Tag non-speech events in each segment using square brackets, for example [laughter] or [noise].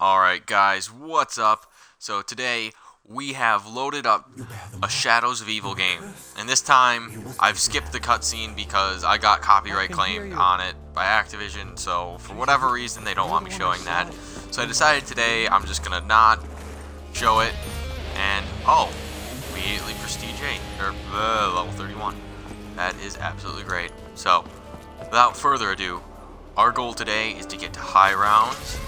Alright guys, what's up? So today we have loaded up a Shadows of Evil game. And this time I've skipped the cutscene because I got copyright claimed on it by Activision. So for whatever reason they don't want me showing that. So I decided today I'm just gonna not show it. And oh, immediately prestige 8, or uh, level 31. That is absolutely great. So without further ado, our goal today is to get to high rounds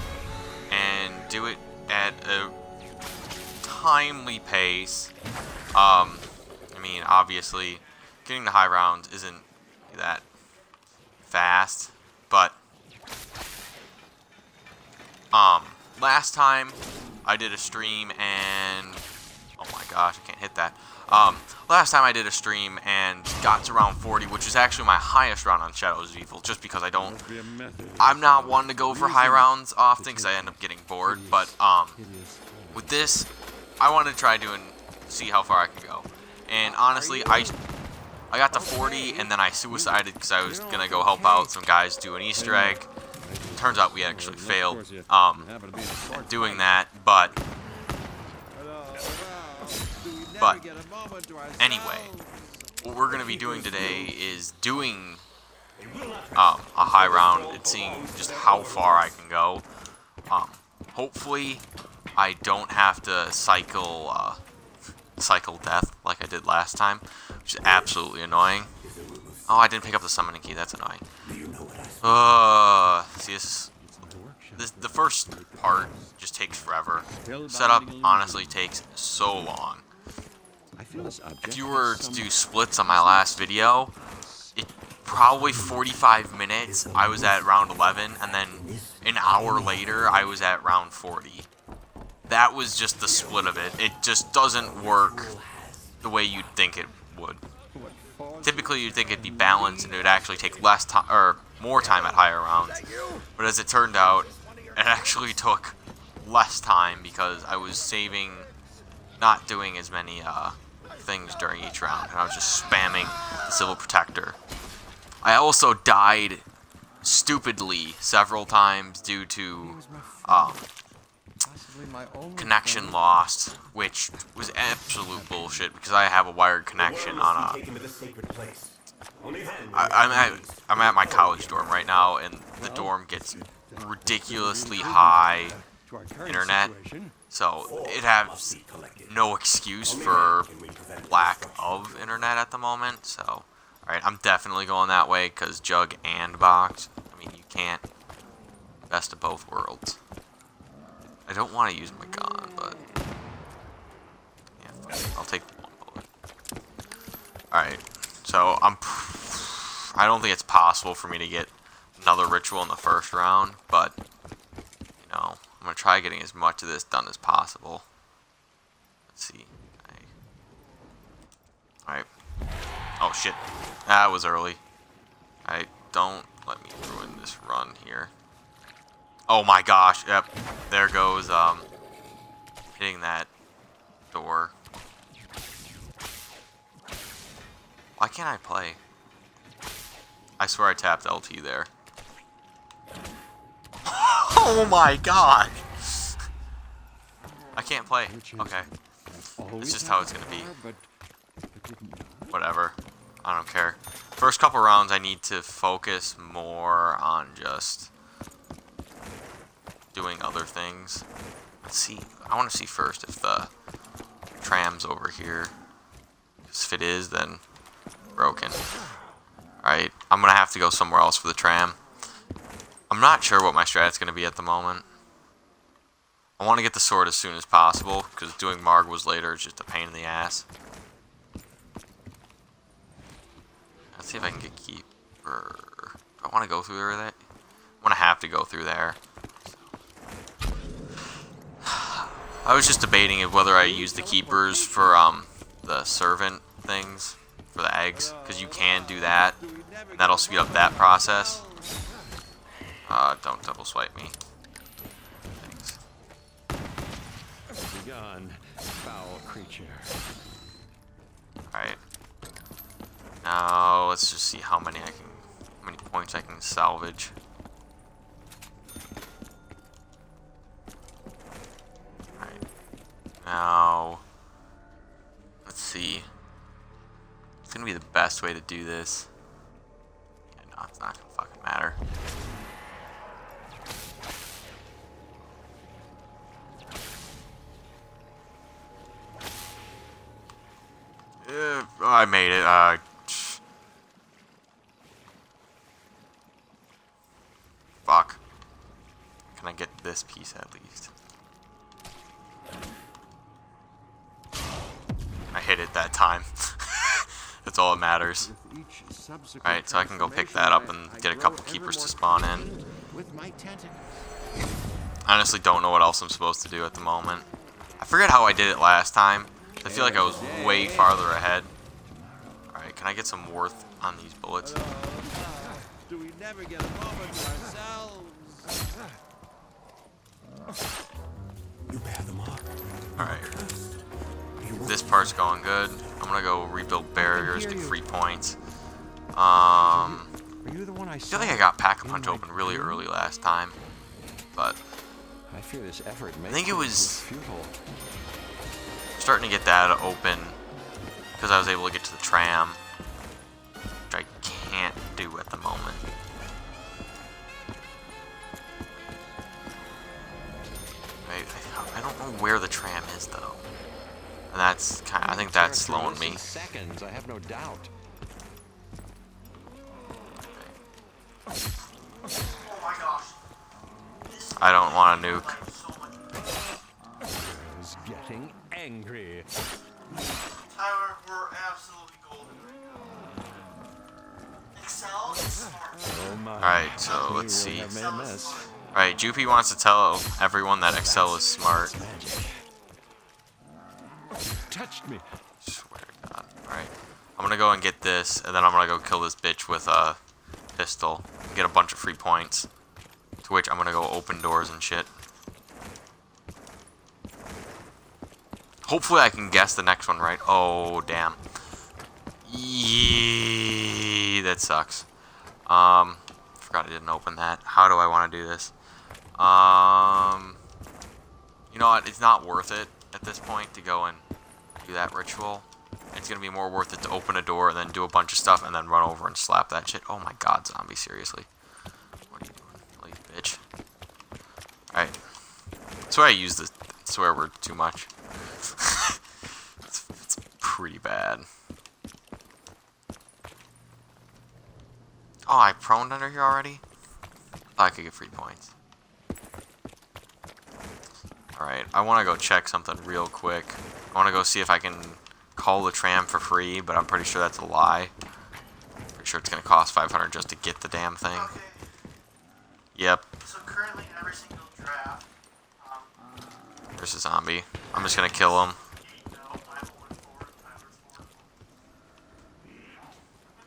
and do it at a timely pace. Um, I mean, obviously, getting the high rounds isn't that fast, but um, last time I did a stream and oh my gosh, I can't hit that. Um, last time I did a stream and got to round 40, which is actually my highest round on Shadows of Evil, just because I don't, I'm not one to go for high rounds often because I end up getting bored, but um, with this, I wanted to try doing, see how far I can go. And honestly, I, I got to 40 and then I suicided because I was going to go help out some guys do an Easter egg. Turns out we actually failed um, doing that, but but anyway, what we're going to be doing today is doing um, a high round and seeing just how far I can go. Um, hopefully, I don't have to cycle uh, cycle death like I did last time, which is absolutely annoying. Oh, I didn't pick up the summoning key. That's annoying. Uh, see, this, this the first part just takes forever. Setup honestly takes so long. If you were to do splits on my last video, it probably 45 minutes, I was at round 11, and then an hour later, I was at round 40. That was just the split of it. It just doesn't work the way you'd think it would. Typically, you'd think it'd be balanced, and it would actually take less time, or more time at higher rounds. But as it turned out, it actually [laughs] took less time because I was saving, not doing as many, uh, things during each round, and I was just spamming the Civil Protector. I also died stupidly several times due to um, connection lost, which was absolute bullshit because I have a wired connection on a. I, I'm at I'm at my college dorm right now, and the dorm gets ridiculously high internet, so it has no excuse for lack of internet at the moment. So, alright, I'm definitely going that way because Jug and Box. I mean, you can't. Best of both worlds. I don't want to use my gun, but. Yeah, I'll take the one bullet. Alright, so I'm. I don't think it's possible for me to get another ritual in the first round, but. You know, I'm going to try getting as much of this done as possible. Let's see. Alright. Oh, shit. That was early. I don't let me ruin this run here. Oh my gosh. Yep. There goes, um, hitting that door. Why can't I play? I swear I tapped LT there. [laughs] oh my god! I can't play. Okay. It's just how it's gonna be. Whatever. I don't care. First couple rounds, I need to focus more on just doing other things. Let's see. I want to see first if the tram's over here. If it is, then broken. Alright, I'm going to have to go somewhere else for the tram. I'm not sure what my strat's going to be at the moment. I want to get the sword as soon as possible, because doing Margwas later is just a pain in the ass. Let's see if I can get keep. Or, I want to go through there. I want to have to go through there. [sighs] I was just debating whether I use the keepers for um the servant things for the eggs because you can do that. And that'll speed up that process. Uh, don't double swipe me. Thanks. Begone, foul creature. Alright. Now let's just see how many I can how many points I can salvage. Alright. Now, let's see. It's gonna be the best way to do this. Yeah, no, it's not gonna fucking matter. Uh, I made it. Uh, fuck. Can I get this piece at least? I hit it that time. [laughs] That's all that matters. Alright, so I can go pick that up and get a couple keepers to spawn in. I honestly don't know what else I'm supposed to do at the moment. I forget how I did it last time. I feel like I was way farther ahead. Alright, can I get some worth on these bullets? Do we never get a moment to ourselves? You bear the mark. Alright. This part's going good. I'm gonna go rebuild barriers, get free points. Um, Are you the one I I feel like I got Pack-a-Punch open really early last time. But I fear this effort may think it was- futile. Starting to get that open because I was able to get to the tram, which I can't do at the moment. I, I don't know where the tram is though, and that's kind. I think that's slowing me. Seconds, I have no doubt. I don't want a nuke. Is getting angry. Tyler, we're absolutely golden right now. Excel is smart. Oh. Alright, so let's see. have made. Alright, Jupy wants to tell everyone that Excel is smart. Magic. Touched me. Swear to God. Alright. I'm gonna go and get this, and then I'm gonna go kill this bitch with a pistol. And get a bunch of free points. To which I'm gonna go open doors and shit. Hopefully I can guess the next one right. Oh, damn. Yee, that sucks. Um, forgot I didn't open that. How do I want to do this? Um, you know what? It's not worth it at this point to go and do that ritual. It's gonna be more worth it to open a door and then do a bunch of stuff and then run over and slap that shit. Oh my god, zombie, seriously. What are you doing? Leave, bitch. Alright. That's why I use the swear word too much. It's, it's pretty bad. Oh, I proned under here already? Oh, I could get free points. Alright, I want to go check something real quick. I want to go see if I can call the tram for free, but I'm pretty sure that's a lie. Pretty sure it's going to cost 500 just to get the damn thing. Okay, Yep, so currently every single draft, there's a zombie. I'm just to kill him.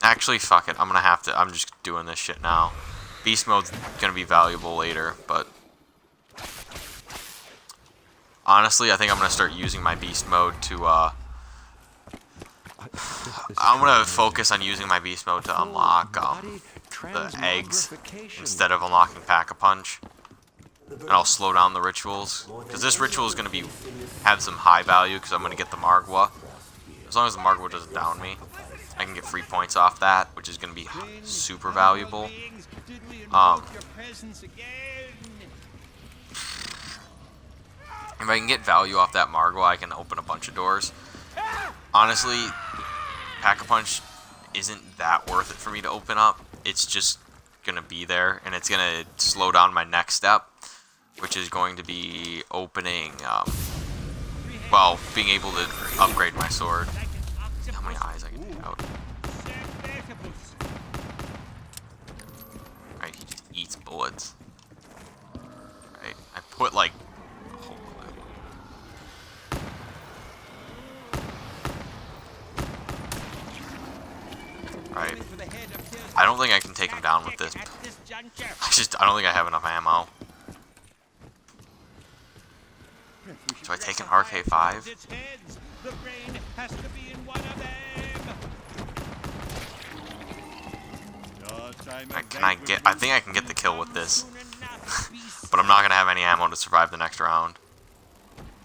Actually, fuck it. I'm to have to. I'm just doing this shit now. Beast mode's to be valuable later, but. Honestly, I think I'm to start using my beast mode to, uh. I'm to focus on using my beast mode to unlock, um, the eggs instead of unlocking Pack-a-Punch. And I'll slow down the rituals. Because this ritual is going to be have some high value because I'm going to get the Margwa. As long as the Margwa doesn't down me, I can get free points off that, which is going to be super valuable. Um, if I can get value off that Margwa, I can open a bunch of doors. Honestly, Pack-a-Punch isn't that worth it for me to open up. It's just gonna be there, and it's gonna slow down my next step, which is going to be opening, um, well, being able to upgrade my sword. How many eyes I can take out. Right, he just eats bullets. Right, I put like. Holy. Right. I don't think I can take him down with this. I just I don't think I have enough ammo. Do I take an RK5? I- Can I get? I think I can get the kill with this, [laughs] but I'm not gonna have any ammo to survive the next round.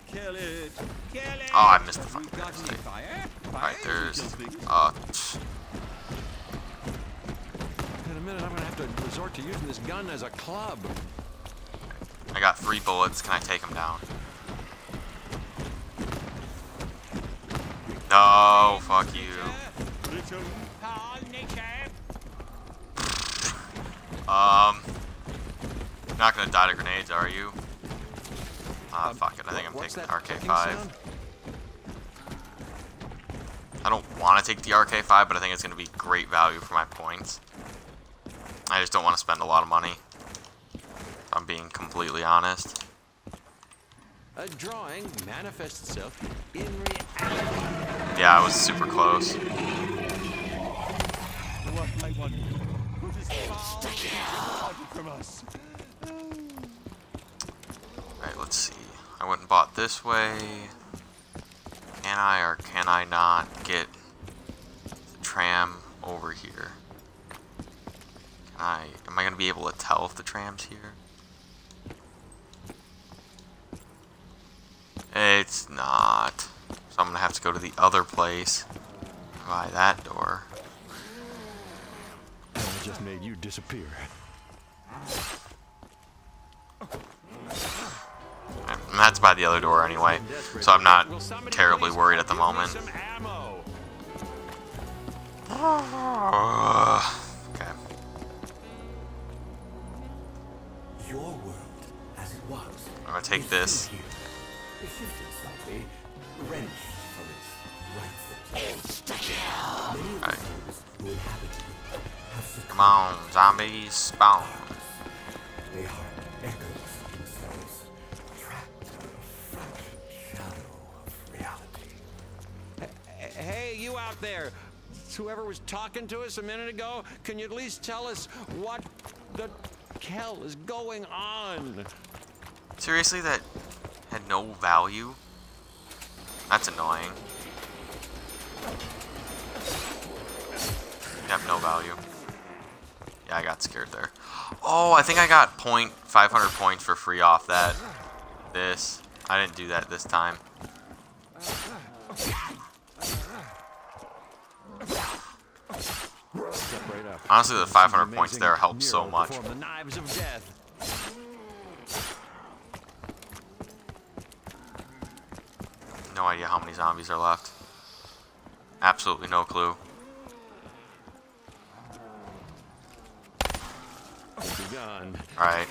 Kill it. Oh, I missed the We fucking got any mistake. fire? Alright, there's uh In a minute, I'm gonna have to resort to using this gun as a club. I got three bullets. Can I take him down? No, fuck you. Little Paul [laughs] Nature. Um, not gonna die to grenades, are you? Ah, Um, fuck it. I think I'm taking the RK5. I don't want to take the RK5, but I think it's gonna be great value for my points. I just don't want to spend a lot of money. If I'm being completely honest. A drawing manifests itself in reality. Yeah, I was super close. What I want. Who this foul wanted from us? Alright, let's see. I went and bought this way. Can I or can I not get the tram over here? Can I, am I going to be able to tell if the tram's here? It's not. So I'm going to have to go to the other place by that door. I just made you disappear. And that's by the other door anyway. So I'm not terribly worried at the moment. Some [sighs] okay. Your world, as it was, I'm going to take this. Here, shifted slightly, wrenched from its rightful place. Many of the Alright. who inhabited it have. Come on, zombies, spawn. They are echoes of themselves, trapped in a fractured shadow of reality. Hey, you out there! Whoever was talking to us a minute ago, can you at least tell us what the hell is going on? Seriously, that had no value? That's annoying. You have no value. Yeah, I got scared there. Oh, I think I got point 500 points for free off that. This. I didn't do that this time. Step right up. Honestly, the 500 points there helped so much. before The knives of death. No idea how many zombies are left. Absolutely no clue. Alright.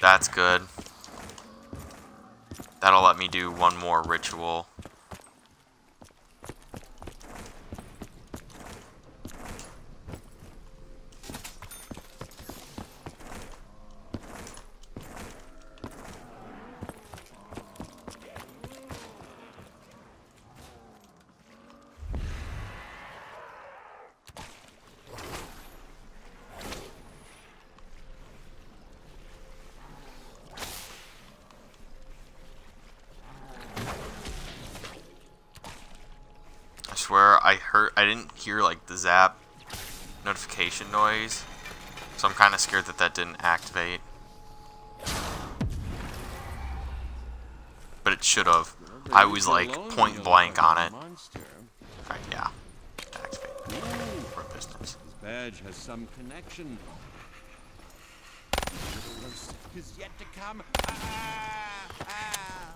That's good. That'll let me do one more ritual. I swear I heard I didn't hear like the zap notification noise. So I'm kind of scared that that didn't activate. But it should have. I was like point blank on it. Monster. Right, yeah. Activate. For business. His badge has some connection. Is yet to come. Ah, ah.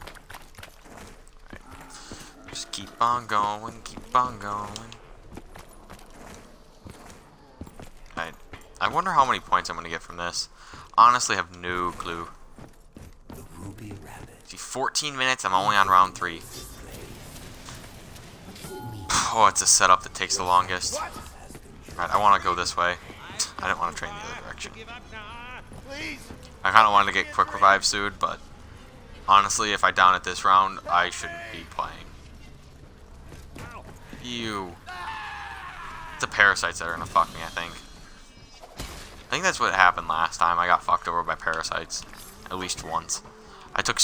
Just keep on going, keep on going. I, I wonder how many points I'm gonna get from this. Honestly, have no clue. The ruby rabbit. See, 14 minutes. I'm only on round three. Oh, it's a setup that takes the longest. Alright, I want to go this way. I didn't want to train the other direction. Give up now. Please. I kind of wanted to get quick revive soon, but honestly, if I down it this round, I shouldn't be playing. You. It's the parasites that are gonna fuck me, I think. I think that's what happened last time. I got fucked over by parasites. At least once. I took.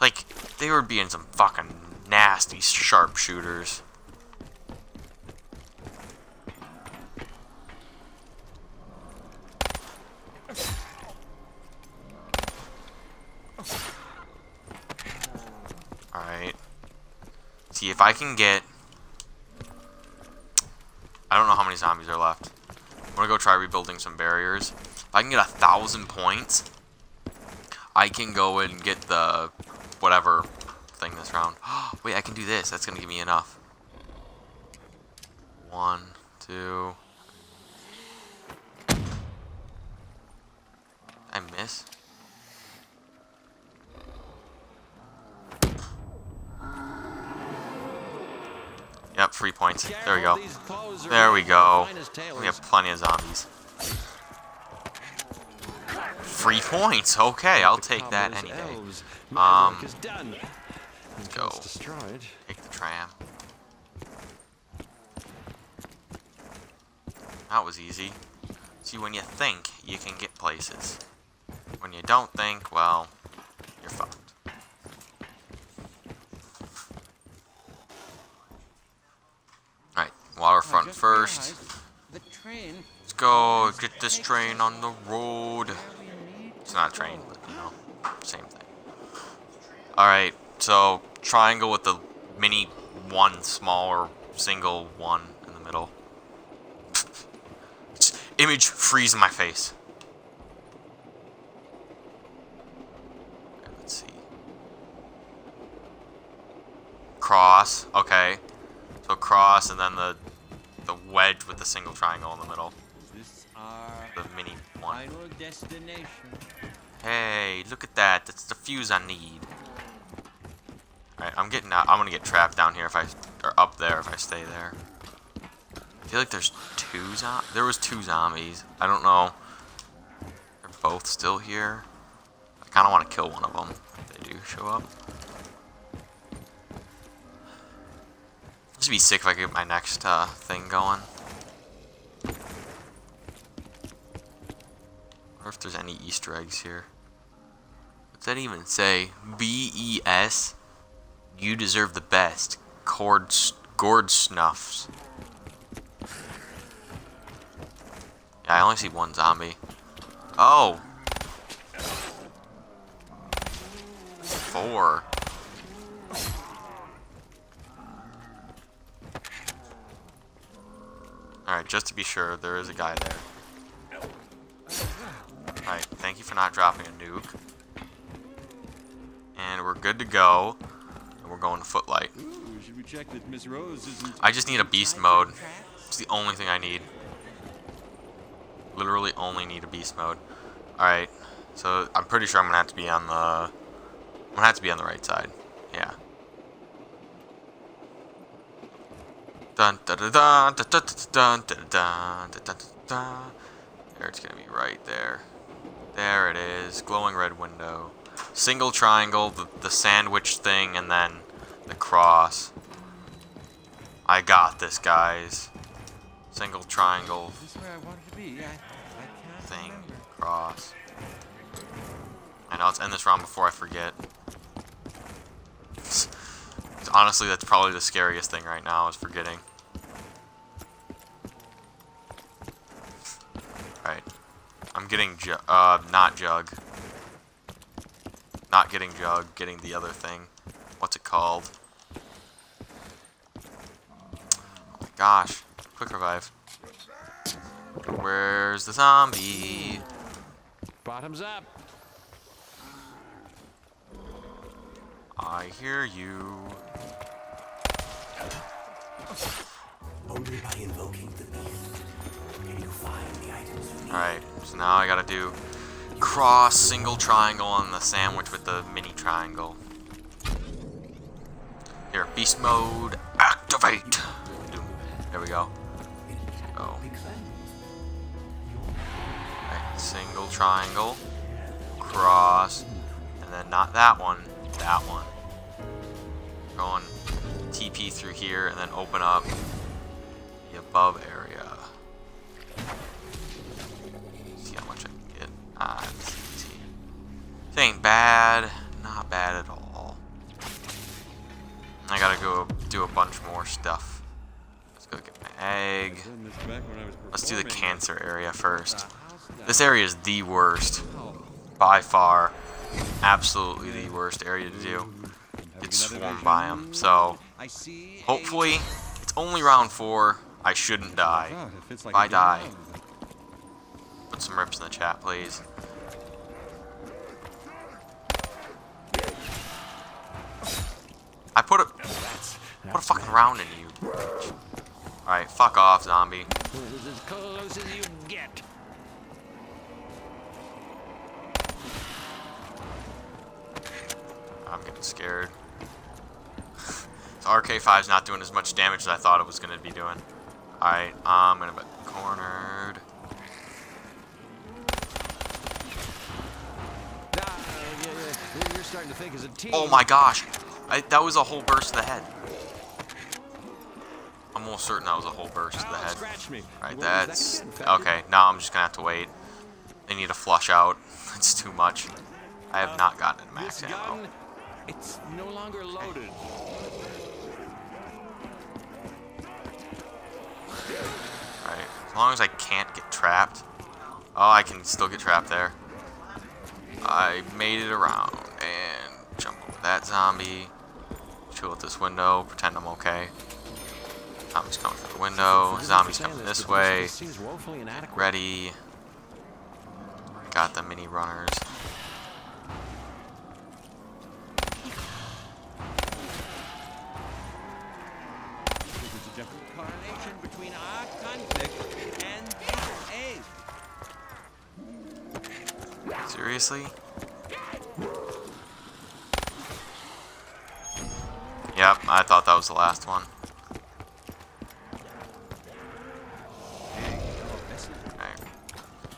Like, they were being some fucking nasty sharpshooters. Alright. See, if I can get... I don't know how many zombies are left. Go try rebuilding some barriers. If I can get a thousand points, I can go and get the whatever thing this round. [gasps] Wait, I can do this. That's gonna give me enough. One, two. I miss. Free points. There we go. Careful, these clothes are There we go. from the finest We have plenty of zombies. Free points. Okay, I'll take that any day. Um, work is done. Let's go. Take the tram. That was easy. See, when you think, you can get places. When you don't think, well, you're fucked. Alright, waterfront first. The train. Let's go get this train on the road. It's not a train, but you know, same thing. Alright, so triangle with the mini one smaller single one in the middle. Image freeze in my face. Let's see. Cross, okay. So cross and then the the wedge with the single triangle in the middle. This The mini one. destination. Hey, look at that. That's the fuse I need. Alright, I'm getting out. I'm gonna get trapped down here if I, or up there if I stay there. I feel like there's two zom- There was two zombies. I don't know. They're both still here. I kind of want to kill one of them if they do show up. Just be sick if I could get my next uh, thing going. If there's any Easter eggs here. What's that even say? B E S. You deserve the best. Cord gourd snuffs. Yeah, I only see one zombie. Oh. Four. Alright, just to be sure, there is a guy there. Alright, thank you for not dropping a nuke. And we're good to go. And we're going to Footlight. Ooh, we check that Miss Rose isn't... I just need a beast mode. It's the only thing I need. Literally only need a beast mode. Alright, so I'm pretty sure I'm gonna have to be on the... I'm gonna have to be on the right side. Yeah. Dun dun dun dun dun dun dun dun dun dun dun dun. There, it's gonna be right there. There it is. Glowing red window. Single triangle, the, the sandwich thing, and then the cross. I got this, guys. Single triangle Is I wanted to be? I, I thing, remember. cross. I know, let's end this round before I forget. Honestly, that's probably the scariest thing right now, is forgetting. Right. I'm getting, ju uh, not Jug. Not getting Jug, getting the other thing. What's it called? Oh my gosh. Quick revive. Where's the zombie? Bottoms up. I hear you. Only by invoking the beast can you find Alright, so now I gotta do cross, single triangle, and the sandwich with the mini triangle. Here, beast mode, activate! There we go. Oh. Right, single triangle, cross, and then not that one, that one. Going TP through here and then open up the above area. Ah, it's easy. This ain't bad. Not bad at all. I gotta go do a bunch more stuff. Let's go get my egg. Was Let's do the cancer area first. This area is the worst. By far. Absolutely the worst area to do. It's swarmed by them. So, Hopefully, it's only round four. I shouldn't die. It If I die. Put some rips in the chat, please. I put a put a fucking round in you. Alright, fuck off, zombie. This is as close as you get. I'm getting scared. [laughs] so RK5's not doing as much damage as I thought it was going to be doing. Alright, I'm going to be cornered. Ah, yeah, yeah, You're starting to think as a team. Oh my gosh! I, that was a whole burst to the head. I'm almost certain that was a whole burst to the head. Right, that's... could get infected. Okay, now I'm just going to have to wait. They need to flush out. [laughs] It's too much. I have not gotten it max ammo. it's no longer loaded. Alright, as long as I can't get trapped. Oh, I can still get trapped there. I made it around and jump over that zombie. Chill at this window, pretend I'm okay. Zombie's coming through the window. Forgive me for Zombie's coming this, way. This seems woefully inadequate. Ready. Got the mini runners. This is a different correlation between our conflict and A. Seriously? Yep, I thought that was the last one.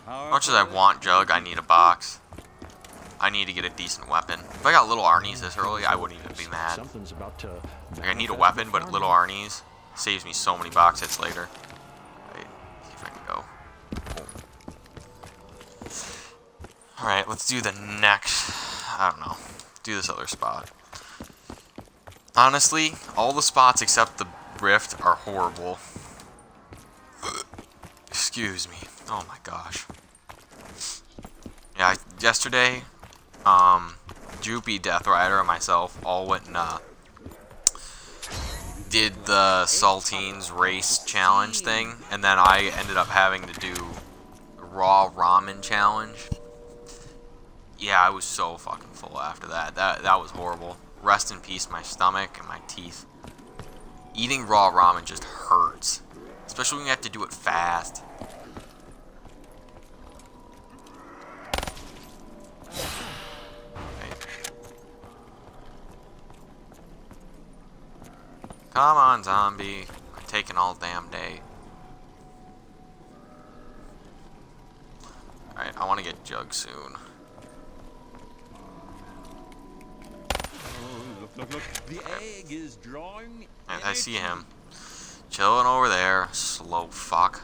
As much as I want Jug, I need a box. I need to get a decent weapon. If I got little Arnie's this early, I wouldn't even be mad. Something's about to. Like, I need a weapon, but little Arnie's saves me so many box hits later. Right, see if I can go. Alright, let's do the next. I don't know. Do this other spot. Honestly, all the spots except the rift are horrible. Excuse me. Oh my gosh. Yeah, yesterday, um, Droopy, Death Rider, and myself all went and, uh, did the Saltines race challenge thing, and then I ended up having to do raw ramen challenge. Yeah, I was so fucking full after that. That that was horrible. Rest in peace, my stomach and my teeth. Eating raw ramen just hurts, especially when you have to do it fast. Come on, zombie. I'm taking all damn day. Alright, I want to get Jug soon. Look, look. The egg is drawing. And I see him. Chilling over there. Slow fuck.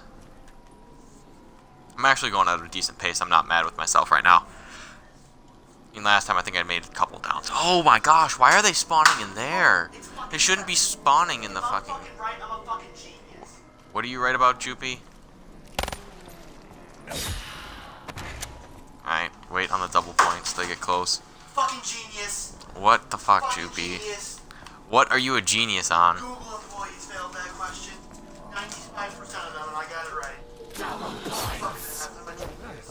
I'm actually going at a decent pace. I'm not mad with myself right now. Mean, last time I think I made a couple downs. Oh my gosh, why are they spawning in there? They shouldn't be spawning in the fucking... fucking right. I'm a fucking genius. What are you right about, Joopy? Alright, wait on the double points. They get close. Fucking genius. What the fuck, Fucking Joopy? genius. What are you a genius on? Google employees failed that question. 95% of them, and I got it right.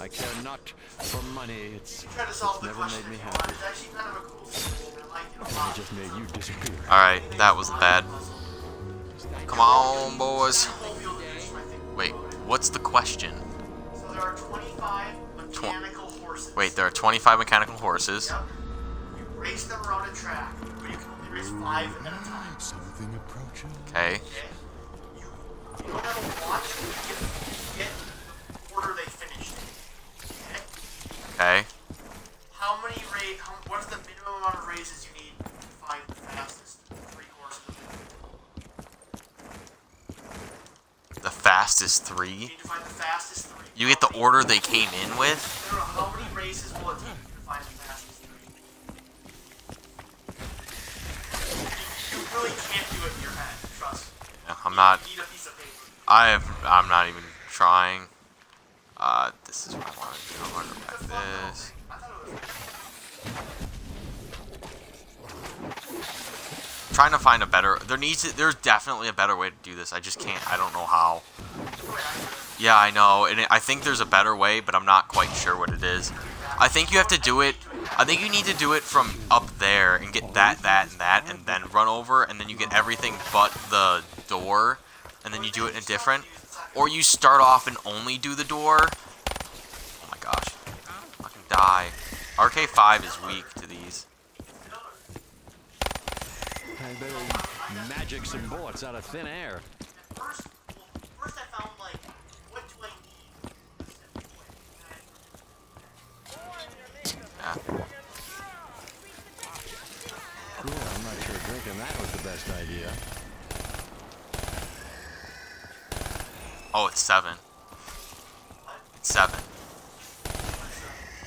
I care not for money. It's, Try to solve it's never made me if happy. want. It's actually kind of cool like it a And it lot. just made you disappear. Alright, that wasn't bad. Come on, boys. Whole field of vision, I think. Wait, what's the question? So there are 25 mechanical horses. Wait, there are 25 mechanical horses. Yep. You race them around a track, but you can only race five at a time. Something approaching. Okay. Okay? You, you don't have a watch. You get, you get the order they finished. in, Okay? Okay. How many ra- how, What is the minimum amount of races you need to find the fastest three horses? The fastest You need to find the fastest three. You get the order they came in with? I'm not. I have. I'm not even trying. Uh, this is what I want to do. I want to go this. Trying to find a better. There needs to, there's definitely a better way to do this. I just can't. I don't know how. Yeah, I know, and I think there's a better way, but I'm not quite sure what it is. I think you have to do it. I think you need to do it from up there and get that, that, and that, and then run over, and then you get everything but the door, and then you do it in a different. Or you start off and only do the door. Oh my gosh. Fucking die. RK5 is weak to these. Magic some bullets out of thin air. First, well, first I found like, what do I need? Yeah. Yeah, I'm not sure drinking that was the best idea. Oh, it's seven. It's seven.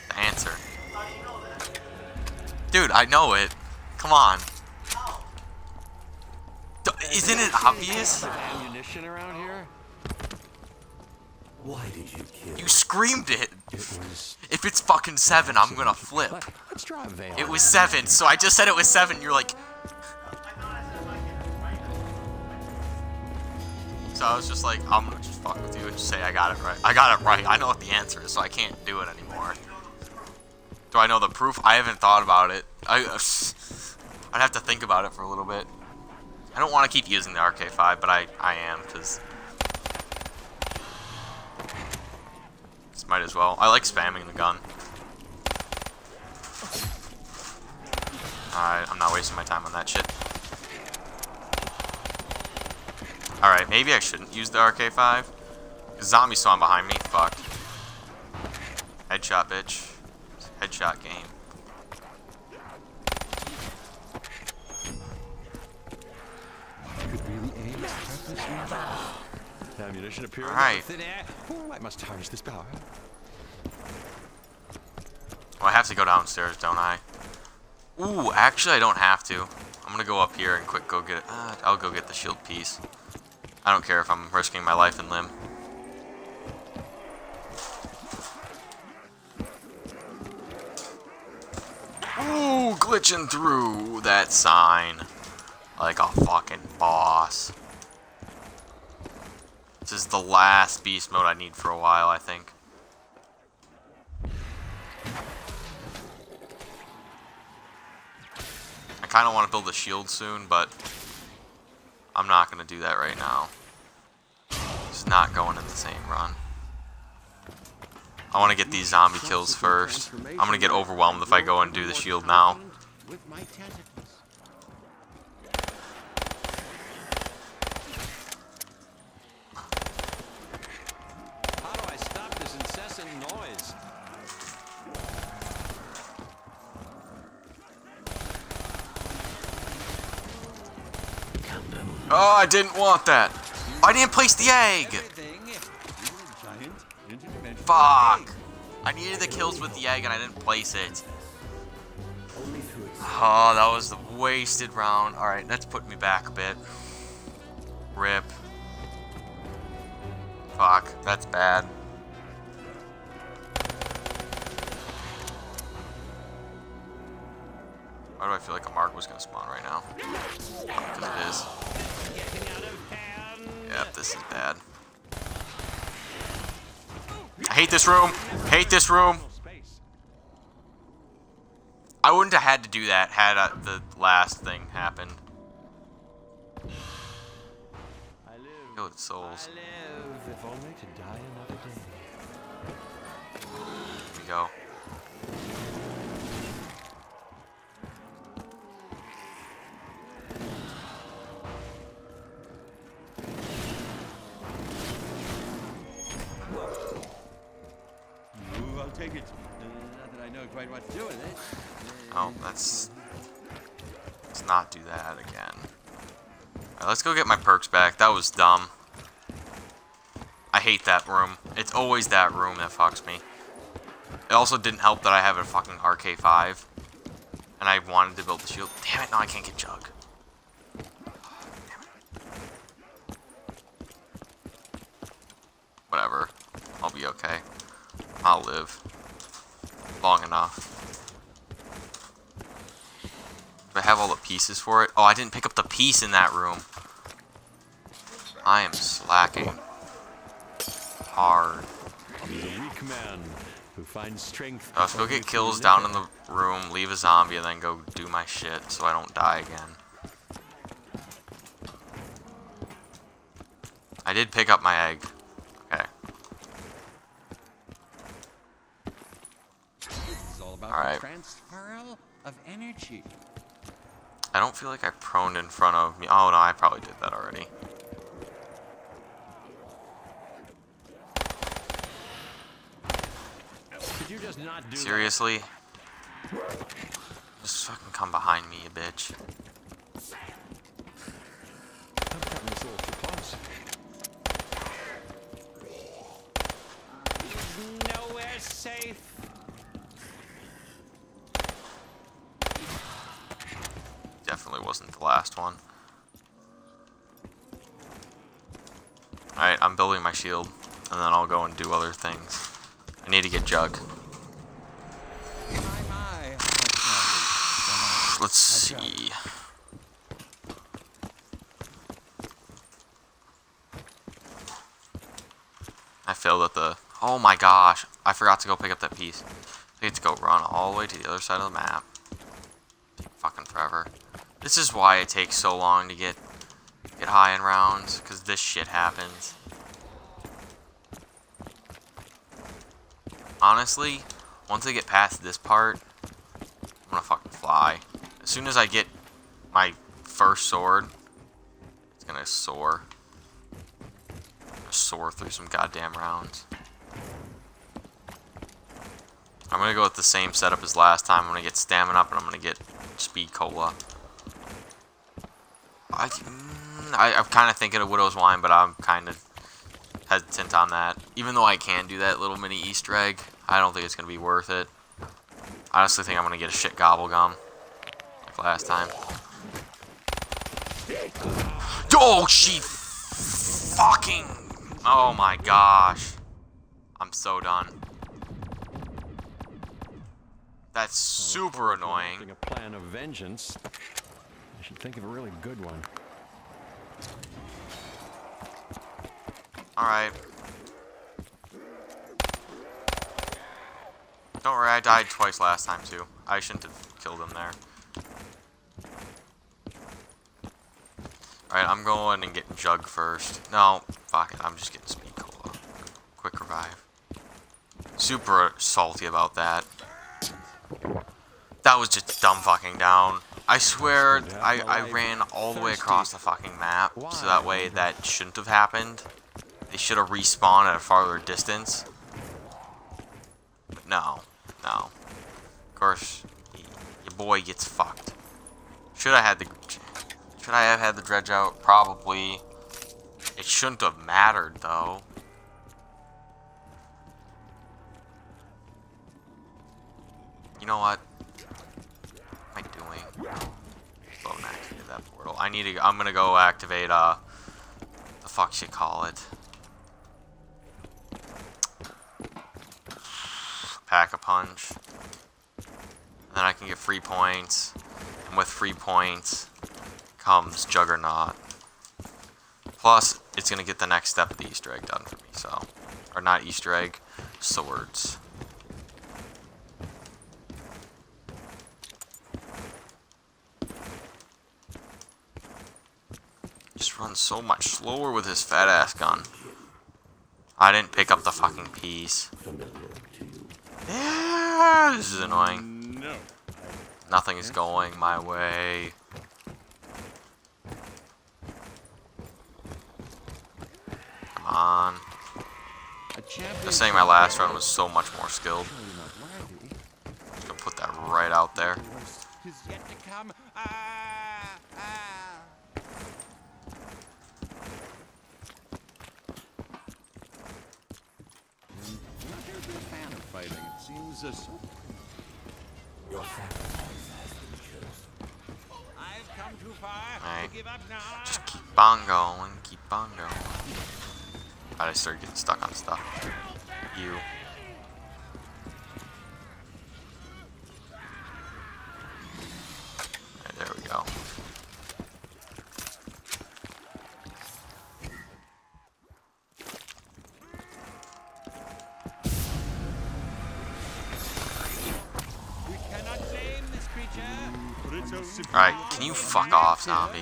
The answer. How do you know that? Dude, I know it. Come on. D- Isn't it obvious? Ammunition around here? Why did you kill? You screamed it. It was. If it's fucking seven, I'm gonna flip. Let, let's draw a veil. It was seven, so I just said it was seven. You're like. So I was just like, I'm gonna just fuck with you and just say I got it right. I got it right. I know what the answer is, so I can't do it anymore. Do I know the proof? I haven't thought about it. I, [sighs] I'd have to think about it for a little bit. I don't want to keep using the RK5, but I, I am, because... might as well. I like spamming the gun. Alright, I'm not wasting my time on that shit. Alright, maybe I shouldn't use the RK5. Zombie spawn behind me. Fuck. Headshot, bitch. Headshot game. Aim now. Ammunition appearing Alright. out thin air. Ooh, I must harness this power. Well, I have to go downstairs, don't I? Ooh, actually, I don't have to. I'm gonna go up here and quick go get it. Uh, I'll go get the shield piece. I don't care if I'm risking my life and limb. Ooh, glitching through that sign like a fucking boss. This is the last beast mode I need for a while, I think. I kind of want to build a shield soon, but I'm not going to do that right now. It's not going in the same run. I want to get these zombie kills first. I'm going to get overwhelmed if I go and do the shield now. With my tentacles. How do I stop this incessant noise? Oh, I didn't want that. I didn't place the egg. Fuck. I needed the kills with the egg and I didn't place it. Oh, that was the wasted round. Alright, that's putting me back a bit. Rip. Fuck, that's bad. Why do I feel like a mark was gonna spawn right now? Because it is. Yep, this is bad. I hate this room. Hate this room. I wouldn't have had to do that had uh, the last thing happened. Souls. Only to day. Here we go. Go get my perks back. That was dumb. I hate that room. It's always that room that fucks me. It also didn't help that I have a fucking RK5. And I wanted to build the shield. Damn it, no, I can't get Jug. Whatever. I'll be okay. I'll live. Long enough. Do I have all the pieces for it? Oh, I didn't pick up the piece in that room. I am slacking. Hard. He's a weak man who finds strength. I'll go get kills down in the room, leave a zombie, and then go do my shit so I don't die again. I did pick up my egg. Okay. It's all about All right. the transfer of energy. I don't feel like I proned in front of me. Oh no, I probably did that already. Could you just not do that? Seriously? Just fucking come behind me, you bitch. I'm cutting this a little too close. Nowhere safe. Definitely wasn't the last one. Alright, I'm building my shield, and then I'll go and do other things. I need to get Jug. See. I failed at the... Oh my gosh, I forgot to go pick up that piece. I get to go run all the way to the other side of the map. Take fucking forever. This is why it takes so long to get get high in rounds, because this shit happens. Honestly, once I get past this part, I'm gonna fucking fly. As soon as I get my first sword, it's gonna soar. Soar through some goddamn rounds. I'm gonna go with the same setup as last time. I'm gonna get stamina up and I'm gonna get speed cola. I, I, I'm kind of thinking of Widow's Wine, but I'm kind of hesitant on that. Even though I can do that little mini Easter egg, I don't think it's gonna be worth it. I honestly think I'm gonna get a shit gobble gum. Last time. Oh, she fucking. Oh my gosh. I'm so done. That's super annoying. A plan of vengeance. I should think of a really good one. Alright. Don't worry, I died twice last time too. I shouldn't have killed him there. Alright, I'm going and getting Jug first. No, fuck it, I'm just getting Speed Cola. Quick revive. Super salty about that. That was just dumb fucking down. I swear, I, I ran all the way across the fucking map, so that way that shouldn't have happened. They should have respawned at a farther distance. But no, no. Of course, your boy gets fucked. Should have had the should I have had the dredge out? Probably. It shouldn't have mattered though. You know what? What am I doing? Go and activate that portal. I need to. I'm gonna go activate. Uh, the fuck you call it? Pack a punch. And then I can get free points. And with free points comes Juggernaut. Plus, it's gonna get the next step of the Easter egg done for me, so. Or not Easter egg, swords. Just runs so much slower with his fat ass gun. I didn't pick up the fucking piece. Yeah, this is annoying. No. Nothing is going my way. Come on. A champion Just saying my last run was so much more skilled. Just gonna put that right out there. Alright. Just keep on going, keep on going. I just started getting stuck on stuff you. Right, there we go. Alright, can you fuck off, zombie?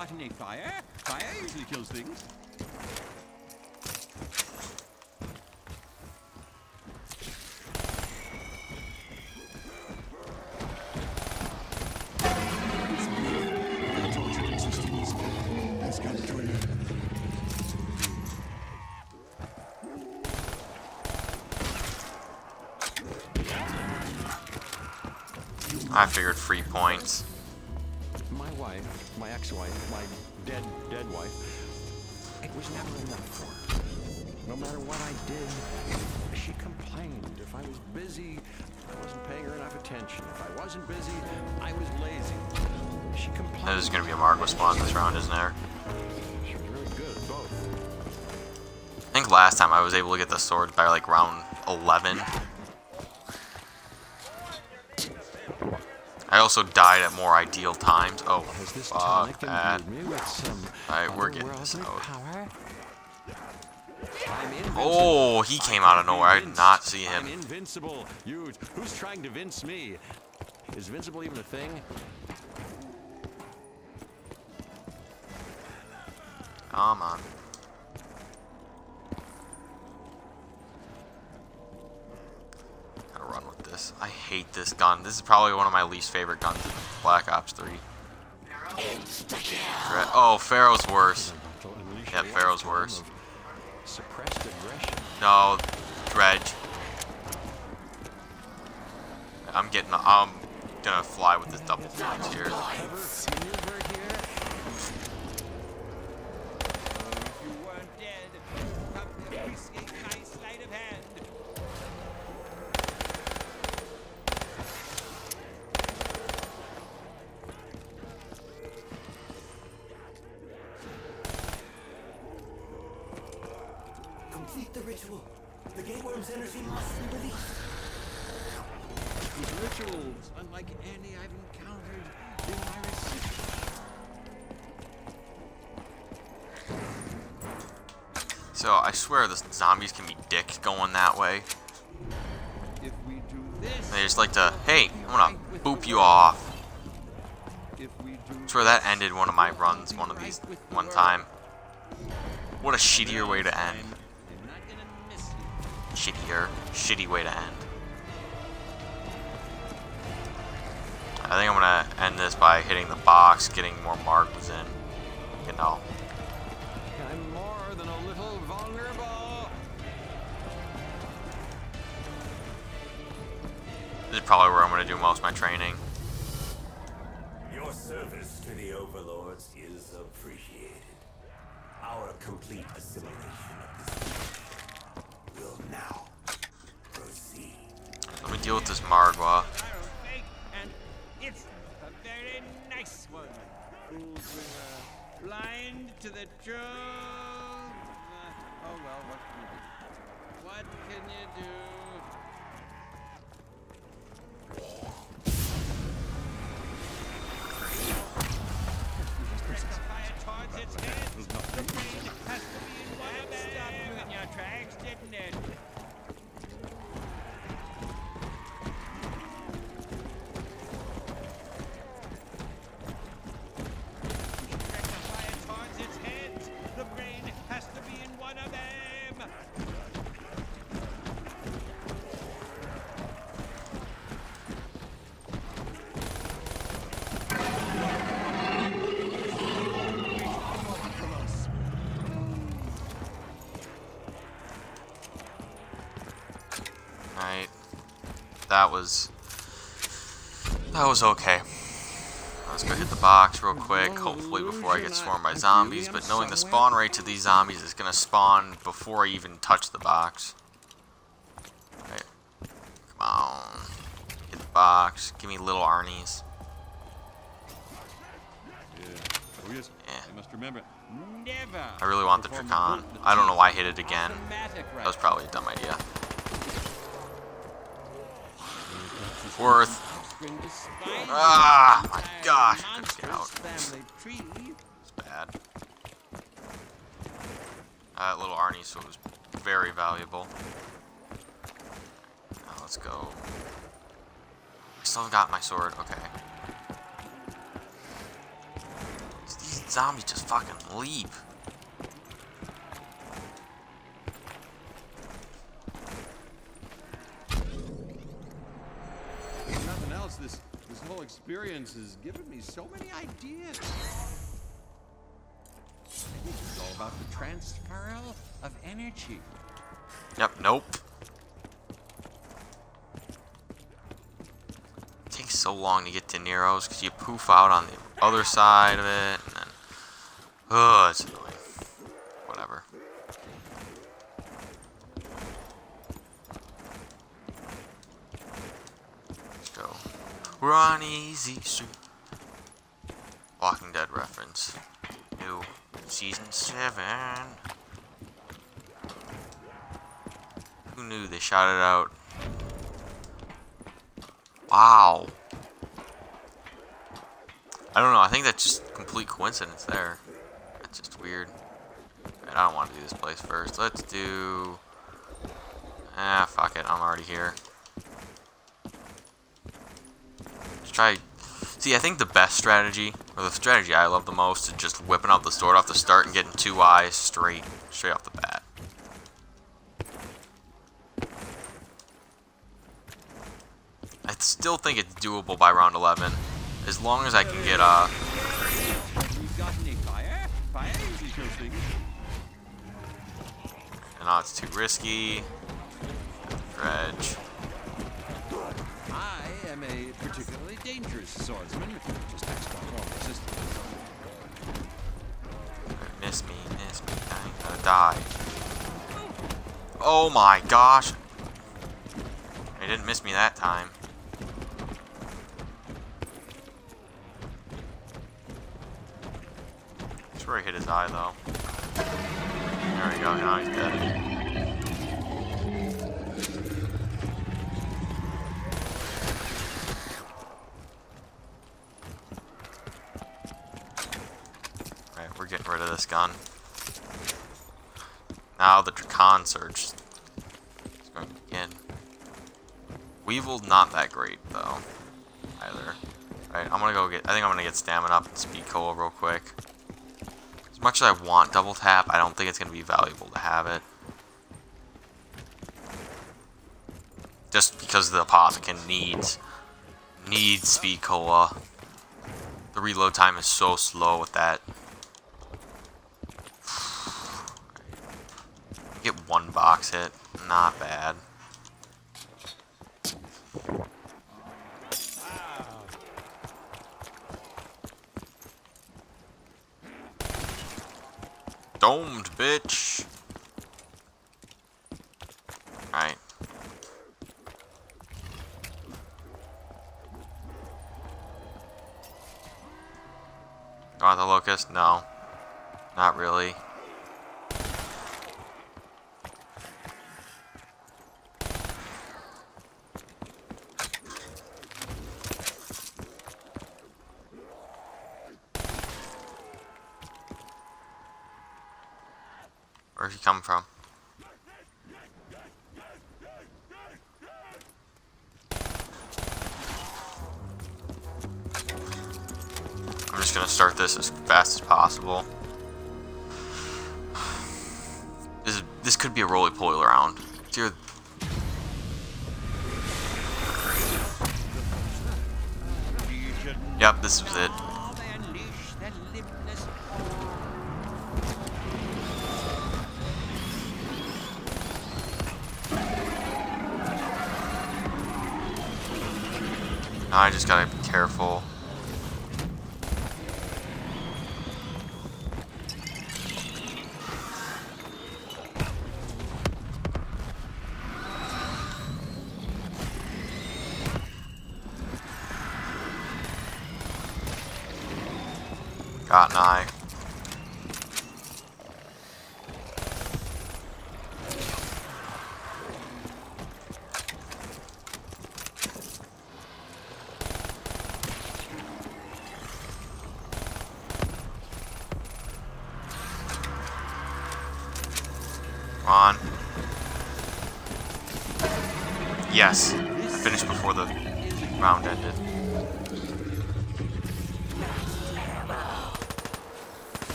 Got any fire? Fire usually kills things. I figured free points. Ex-wife, my dead, dead wife, it was never enough for her. No matter what I did, she complained. If I was busy, I wasn't paying her enough attention. If I wasn't busy, I was lazy. She complained. There's gonna be a Margwa spawn this round, isn't there? She was really good at both. I think last time I was able to get the sword by like round 11. Also died at more ideal times. Oh, Has this fuck that. imbued me with some Alright, we're getting this out. power? Oh, he came out of nowhere. I did not see I'm him. invincible. Huge. Who's trying to vince me? Is invincible even a thing? Come on. Gotta run with this. I hate this gun. This is probably one of my least favorite guns in Black Ops 3. Oh, Pharo's worse. Yep, Pharo's worse. No, Dredge. I'm getting. I'm gonna fly with this double points here. Ever maneuver here? If you weren't dead, come to appreciate my sleight of hand. Complete the ritual. The energy must be released. These rituals, unlike any I've encountered in my research. So I swear the zombies can be dicks going that way. If we do this, They just like to, hey, I'm gonna boop you off. if we do I swear that ended one of my runs one of these one time. What a shittier way to end. Shittier, shitty way to end. I think I'm gonna end this by hitting the box, getting more marks in. You know. I'm more than a little vulnerable. This is probably where I'm gonna do most of my training. Your service to the overlords is appreciated. Our complete assimilation of this will now proceed. Let me deal with this Margwa. Arrow fake, and it's a very nice blind to the truth. Uh, oh well, what can you do? What can you do? That was that was okay. Let's go hit the box real quick, hopefully before I get swarmed by zombies, but knowing the spawn rate to these zombies is gonna spawn before I even touch the box. Right. Come on. Hit the box. Give me little Arnie's. Yeah. I must remember. Never. I really want the Drakon. I don't know why I hit it again. That was probably a dumb idea. Worth. Ah, my gosh, get tree. It's bad. That little Arnie so it was very valuable. Now let's go. I still got my sword. Okay. These zombies just fucking leave. This whole experience has given me so many ideas. Maybe it's all about the transfer of energy. Yep, nope. It takes so long to get to Nero's because you poof out on the other side of it, and then, oh, it's annoying. Whatever. Let's go. We're on easy street. Walking Dead reference. New season seven. Who knew they shouted out? Wow. I don't know. I think that's just complete coincidence there. That's just weird. Right, I don't want to do this place first. Let's do. Ah, fuck it. I'm already here. See, I think the best strategy, or the strategy I love the most, is just whipping out the sword off the start and getting two eyes straight, straight off the bat. I still think it's doable by round 11, as long as I can get uh. And now it's too risky. Dredge. I am a particularly dangerous swordsman. Just ask my more resistance. Miss me, miss me, I ain't gonna die. Oh my gosh! He didn't miss me that time. That's where he hit his eye though. There we go, now he's dead. Alright, we're getting rid of this gun. Now the Dracon Surge is going to begin. Weevil not that great though, either. Alright, I'm gonna go get, I think I'm gonna get stamina up and speed cola real quick. As much as I want double tap, I don't think it's gonna be valuable to have it. Just because the Apothicon needs, needs speed cola. The reload time is so slow with that. Yes, I finished before the round ended.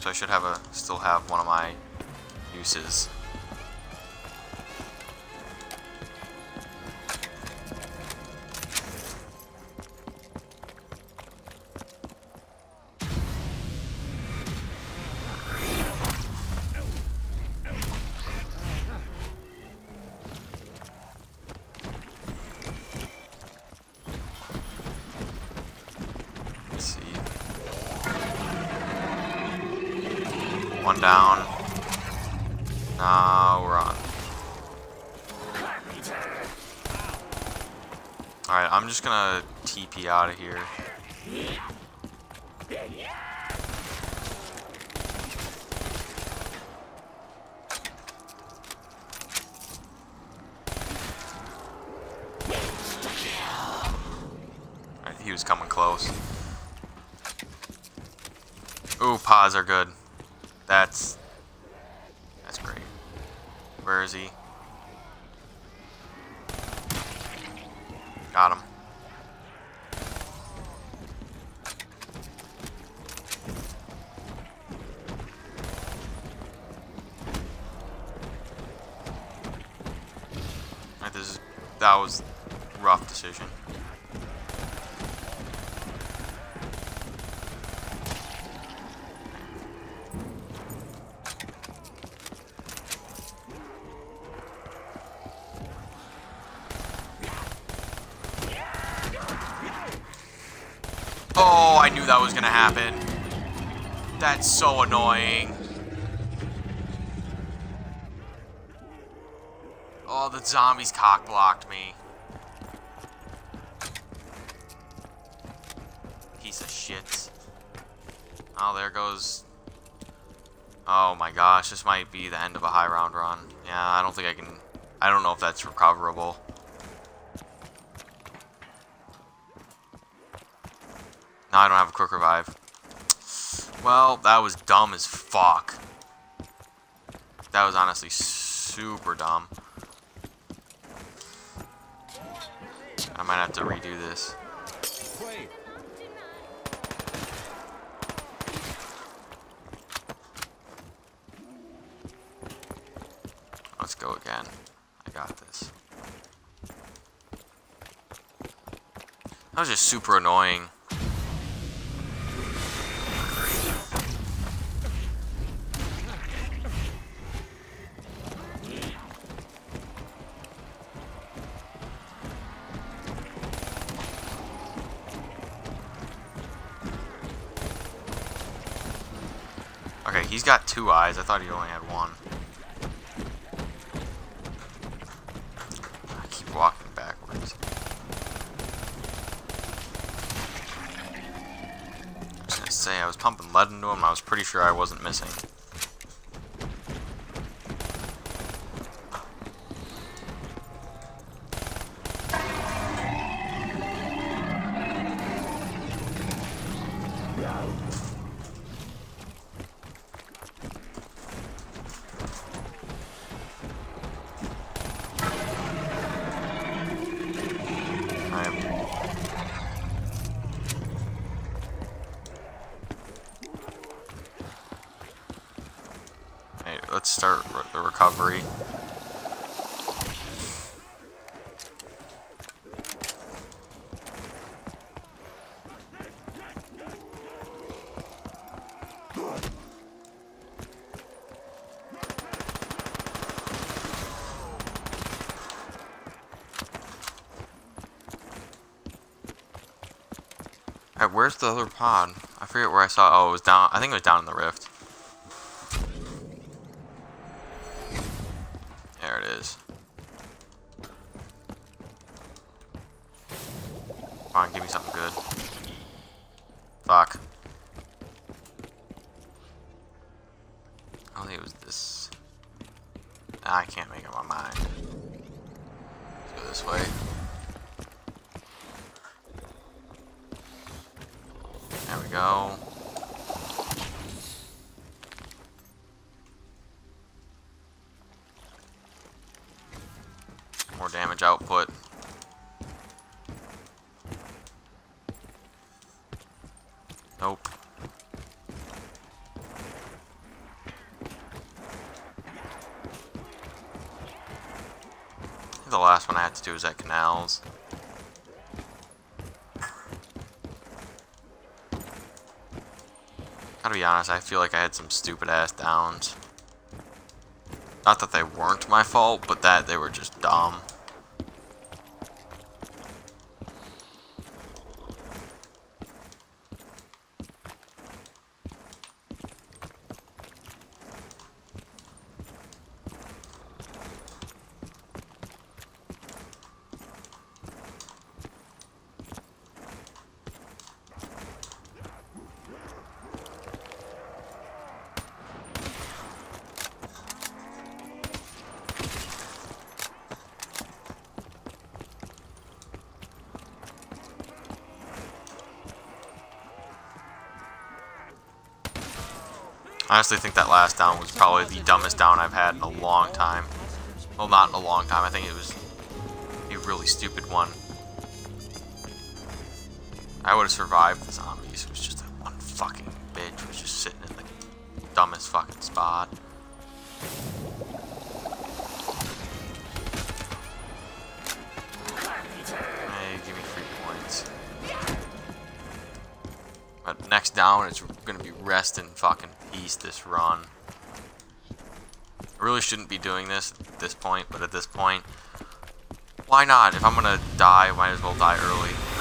So I should have a still have one of my uses. Down. Now we're on. Alright, I'm just gonna TP out of here. Alright, he was coming close. Ooh, paws are good. That's that's great. Where is he? Got him. Alright, this is that was a rough decision. Oh, I knew that was gonna happen. That's so annoying. Oh, the zombies cock blocked me. Piece of shit. Oh, there goes. Oh my gosh, this might be the end of a high round run. Yeah, I don't think I can. I don't know if that's recoverable. Now I don't have a quick revive. Well, that was dumb as fuck. That was honestly super dumb. I might have to redo this. Let's go again. I got this. That was just super annoying. Okay, he's got two eyes. I thought he only had one. I keep walking backwards. I was gonna say, I was pumping lead into him. I was pretty sure I wasn't missing. I am Hey, let's start re- the recovery. Alright, where's the other pod? I forget where I saw. Oh, it was down. I think it was down in the rift. There it is. Come on, give me something good. Fuck. I don't think it was this. Nah, I can't make up my mind. Let's go this way. There we go. More damage output. Nope. The last one I had to do was at canals. Gotta be honest, I feel like I had some stupid ass downs. Not that they weren't my fault, but that they were just dumb. Honestly think that last down was probably the dumbest down I've had in a long time. Well, not in a long time. I think it was a really stupid one. I would have survived the zombies. Peace this run. I really shouldn't be doing this at this point, but at this point, why not? If I'm gonna die, might as well die early.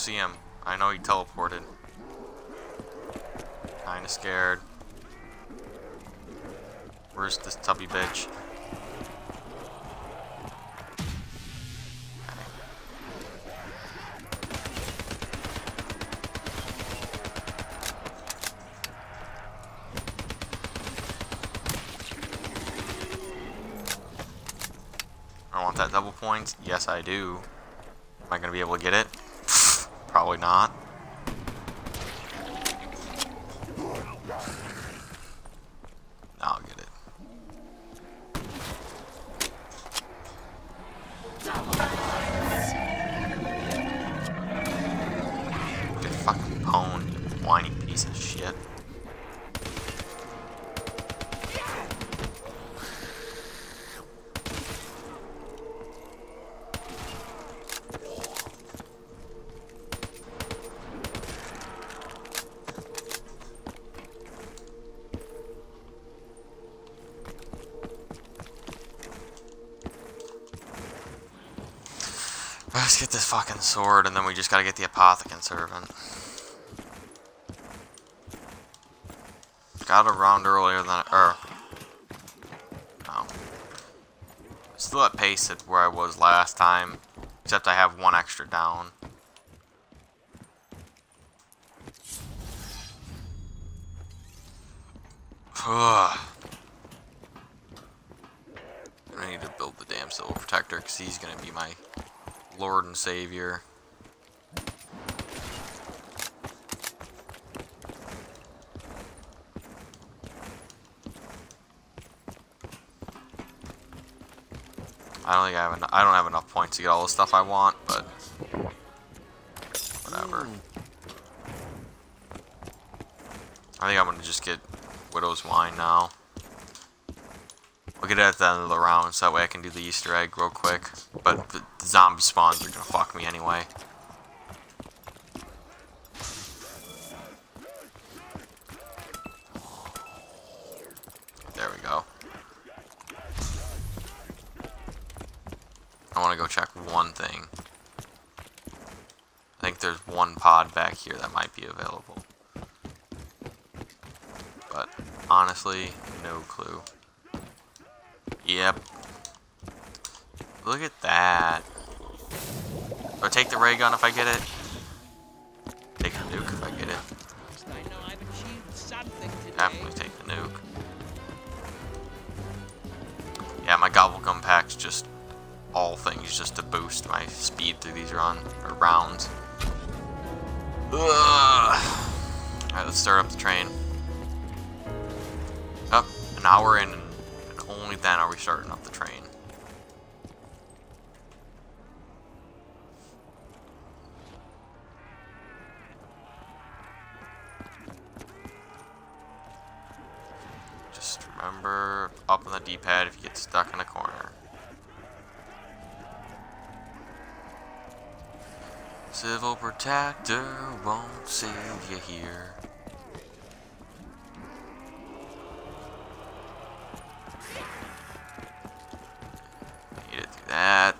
See him. I know he teleported. Kinda scared. Where's this tubby bitch? I want that double points. Yes, I do. Am I gonna be able to get it? Piece of shit. Let's get this fucking sword, and then we just gotta get the Apothicon Servant. Got around earlier than, er, no. Still at pace at where I was last time, except I have one extra down. Ugh. [sighs] I need to build the damn Civil Protector, because he's gonna be my Lord and Savior. I don't think I have enough, I don't have enough points to get all the stuff I want, but whatever. Hmm. I think I'm gonna just get Widow's Wine now. I'll get it at the end of the round, so that way I can do the Easter egg real quick. But the, the zombie spawns are gonna fuck me anyway. There we go. I want to go check one thing. I think there's one pod back here that might be available. But honestly, no clue. Yep. Look at that. I take the ray gun if I get it? Protector won't save you here. Made it through that.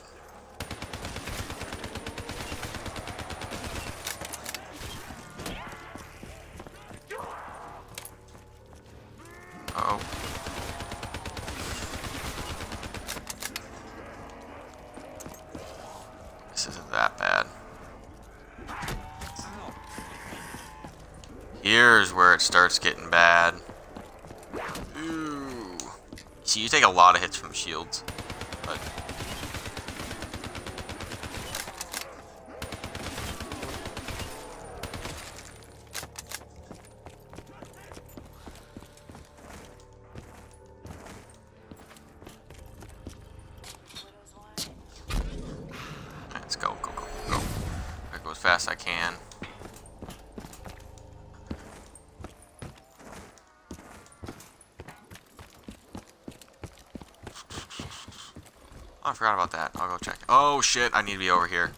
Oh. This isn't that bad. Here's where it starts getting bad. Ooh. See, you take a lot of hits from shields. But Let's go, go, go, go. I go as fast as I can. Oh, I forgot about that. I'll go check. Oh shit, I need to be over here.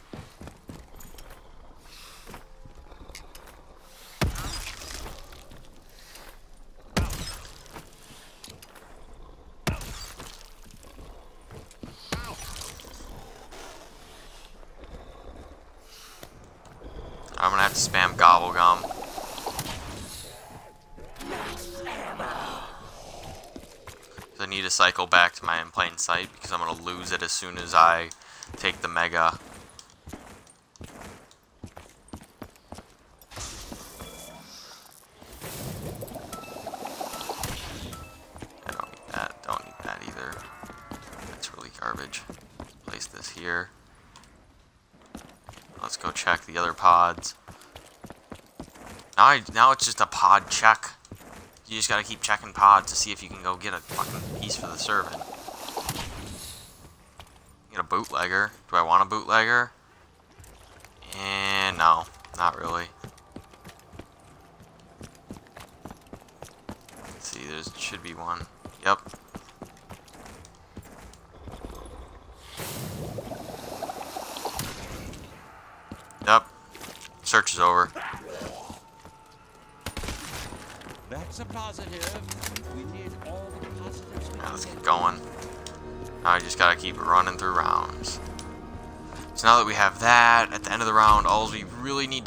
I'm gonna have to spam gobble gum. Need to cycle back to my in plain sight because I'm gonna lose it as soon as I take the mega. I don't need that. Don't need that either. That's really garbage. Place this here. Let's go check the other pods. Now, I, now it's just a pod check. You just gotta keep checking pods to see if you can go get a fucking piece for the servant. Get a bootlegger. Do I want a bootlegger? And no, not really.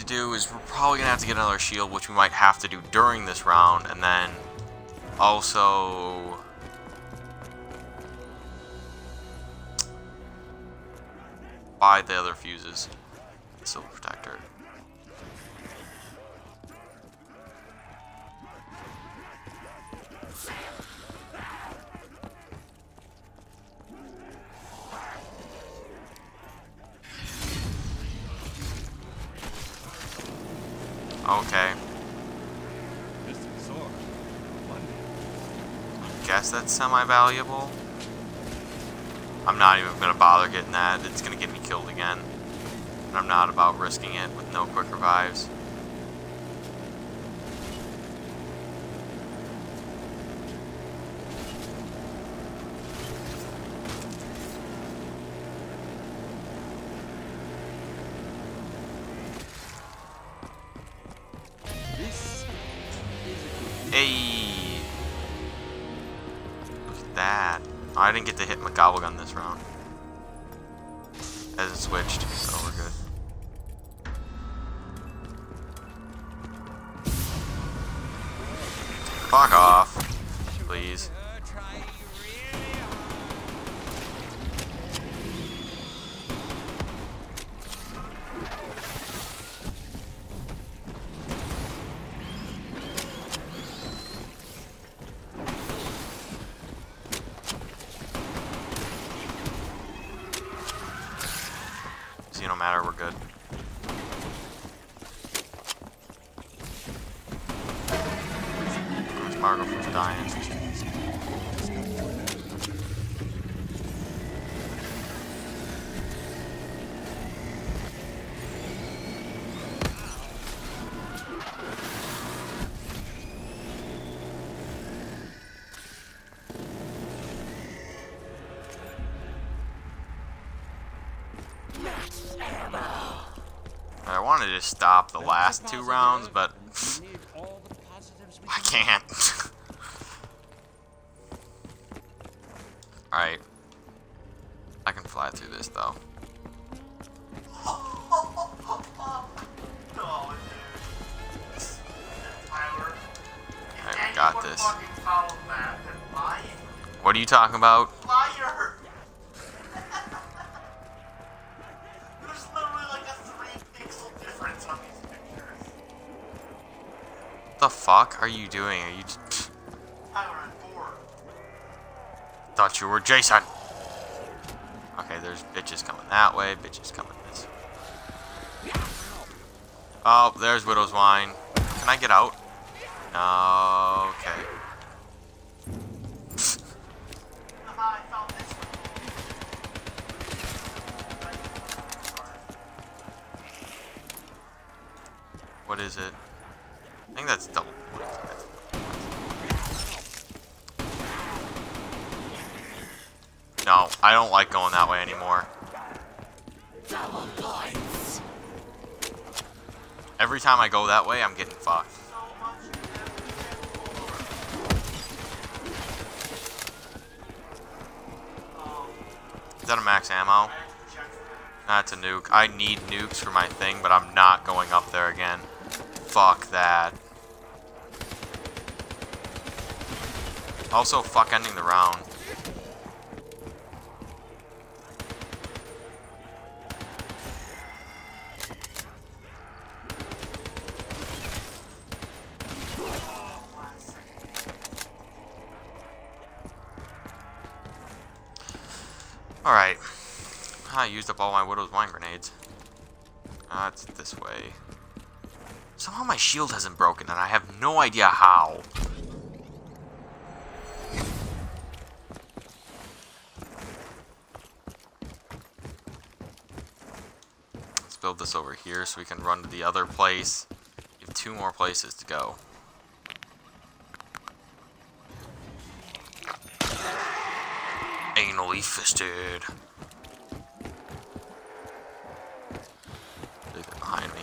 To do is we're probably gonna have to get another shield, which we might have to do during this round, and then also semi-valuable. I'm not even gonna bother getting that. It's gonna get me killed again. And I'm not about risking it with no quick revives. Last two rounds, but I can can't. [laughs] Alright. I can fly through this though. Got this. What are you talking about? Fuck are you doing? Are you just... I'm bored. Thought you were Jason. Okay, there's bitches coming that way, bitches coming this way. Oh, there's Widow's Wine. Can I get out? No, okay. Haha, I found this one. What is it? I think that's double. No, I don't like going that way anymore. Every time I go that way, I'm getting fucked. Is that a max ammo? That's a nuke. I need nukes for my thing, but I'm not going up there again. Fuck that. Also, fuck ending the round. Alright. I used up all my Widow's Wine grenades. Uh, it's this way. Somehow my shield hasn't broken, and I have no idea how. Let's build this over here so we can run to the other place. We have two more places to go. Anally fisted. Leave it behind me.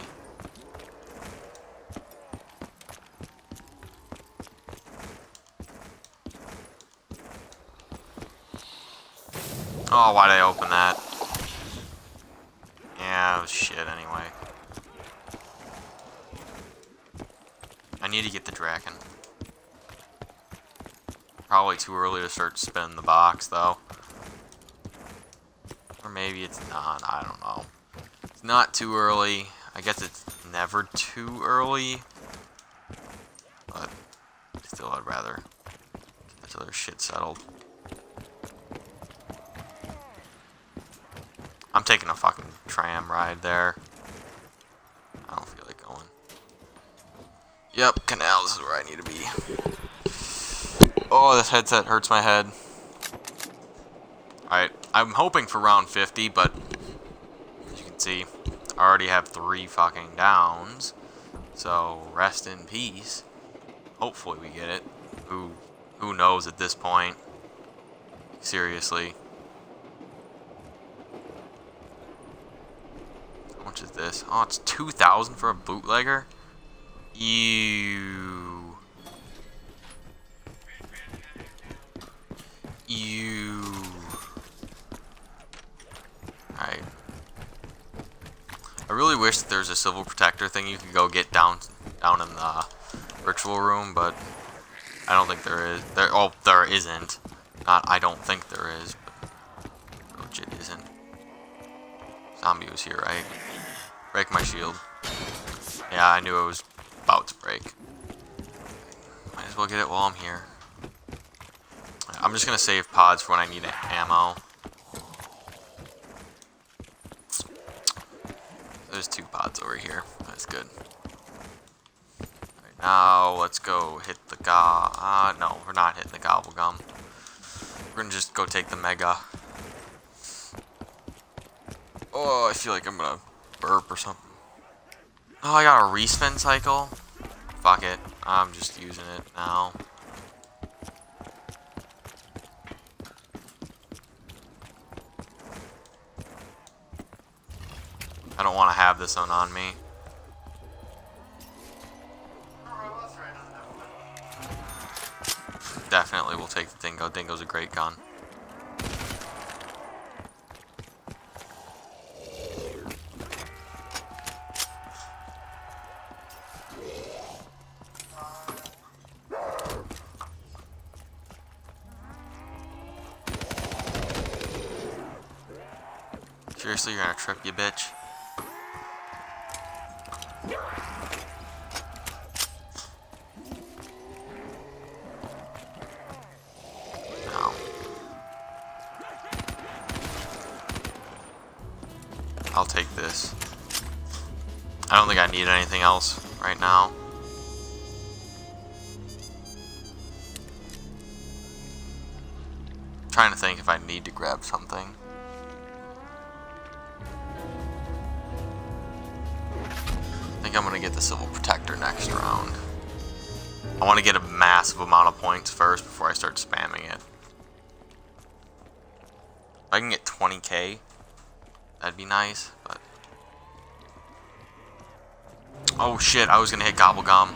Oh, why'd I open that? Yeah, shit anyway. I need to get the Drakon. Probably too early to start spinning the box, though. Or maybe it's not, I don't know. It's not too early. I guess it's never too early. But still, I'd rather get this other shit settled. Taking a fucking tram ride there. I don't feel like going. Yep, canal, this is where I need to be. Oh, this headset hurts my head. Alright, I'm hoping for round 50, but as you can see, I already have three fucking downs. So, rest in peace. Hopefully we get it. Who who knows at this point? Seriously. How much is this? Oh, it's 2,000 for a bootlegger? Ew. You. Alright. I really wish there's a civil protector thing you could go get down down in the ritual room, but I don't think there is. There, oh, there isn't. Not, I don't think there is, but legit isn't. Zombie was here, right? Break my shield. Yeah, I knew it was about to break. Might as well get it while I'm here. I'm just gonna save pods for when I need ammo. There's two pods over here. That's good. Right, now let's go hit the go. Uh, no, we're not hitting the gobble gum. We're gonna just go take the mega. Oh, I feel like I'm gonna burp or something. Oh, I got a respin cycle. Fuck it. I'm just using it now. I don't want to have this one on me. Definitely will take the Dingo. Dingo's a great gun. Seriously, you're gonna trip, you bitch? No. I'll take this. I don't think I need anything else right now. trying to think if I need to grab something. Get the Civil Protector next round. I want to get a massive amount of points first before I start spamming it. If I can get 20k, that'd be nice, but... Oh shit, I was going to hit Gobblegum.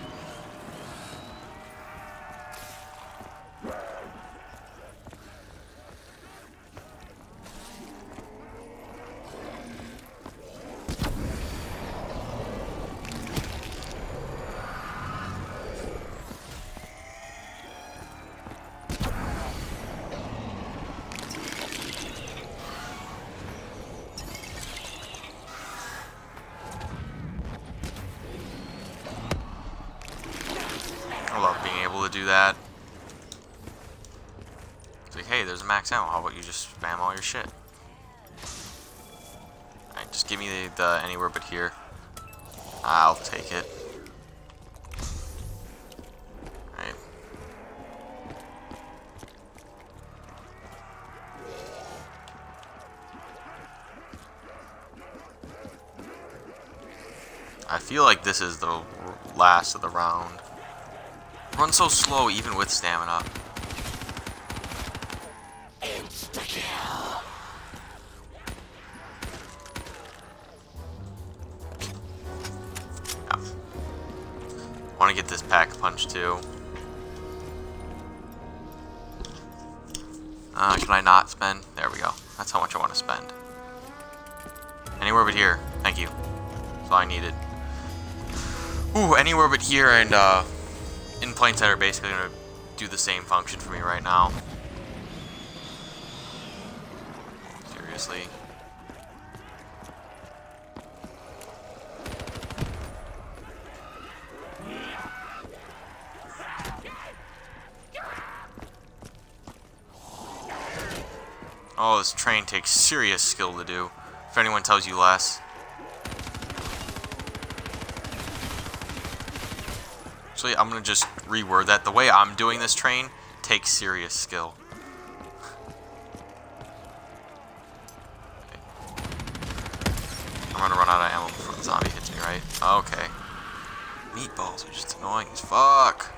This is the last of the round. Run so slow even with stamina. Yeah. Want to get this pack punch too. Uh, can I not spend? There we go. That's how much I want to spend. Anywhere but here. Thank you. That's all I needed. Ooh, anywhere but here and uh, in plain sight are basically going to do the same function for me right now. Seriously. Oh, this train takes serious skill to do. If anyone tells you less. Actually, I'm going to just reword that. The way I'm doing this train takes serious skill. I'm going to run out of ammo before the zombie hits me, right? Okay. Meatballs are just annoying as fuck.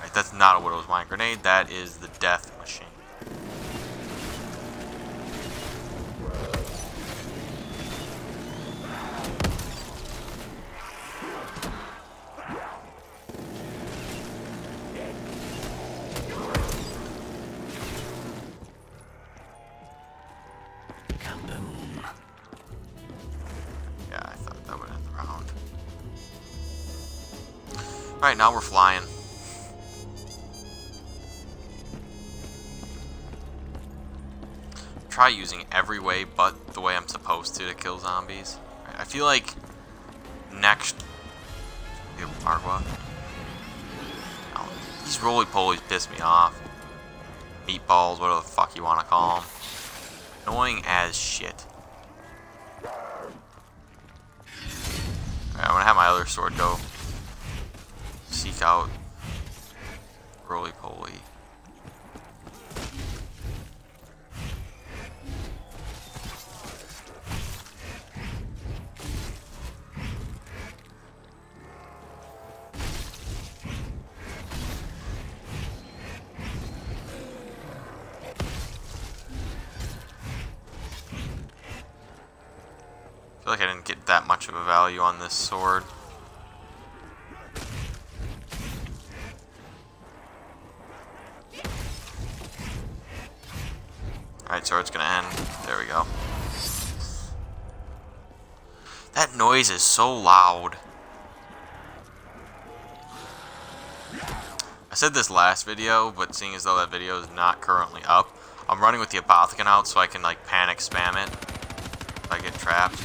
Right, that's not a Widow's Wine grenade. That is the Alright, now we're flying. Try using every way but the way I'm supposed to to kill zombies. I feel like next... Ew. Oh, these roly-polies piss me off. Meatballs, whatever the fuck you want to call them. Annoying as shit. Alright, I'm gonna have my other sword go seek out roly poly. I feel like I didn't get that much of a value on this sword. Alright, sword's gonna end. There we go. That noise is so loud. I said this last video, but seeing as though that video is not currently up, I'm running with the Apothicon out so I can like panic spam it if I get trapped.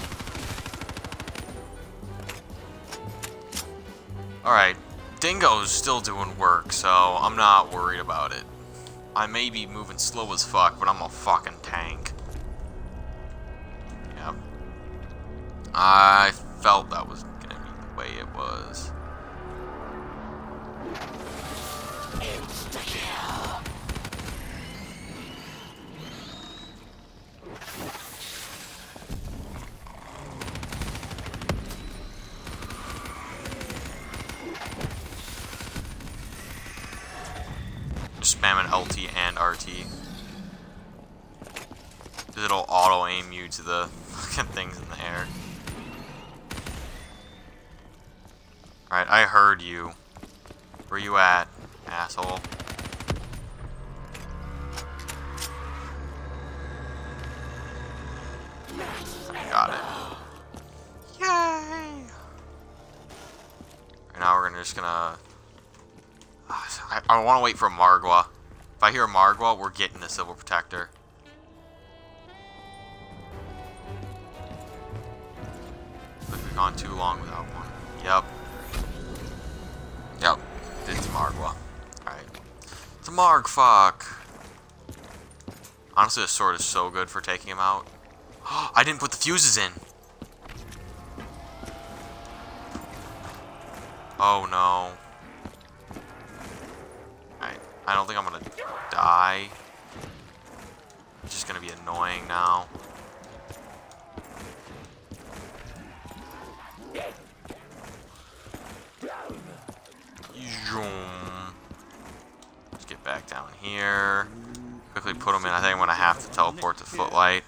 Alright, Dingo's still doing work, so I'm not worried about it. I may be moving slow as fuck, but I'm a fucking tank. Yep. I RT. Because it'll auto aim you to the fucking things in the air. Alright, I heard you. Where you at, asshole? Got it. Yay! And now we're gonna just gonna [sighs] I, I want to wait for Margwa. I hear Margwa, we're getting the Civil Protector. We've gone too long without one. Yep. Yep. It's Margwa. Alright. It's a Marg fuck. Honestly, this sword is so good for taking him out. [gasps] I didn't put the fuses in. Oh no. I don't think I'm gonna die. It's just gonna be annoying now. Let's get back down here. Quickly put them in. I think I'm gonna have to teleport to Footlight.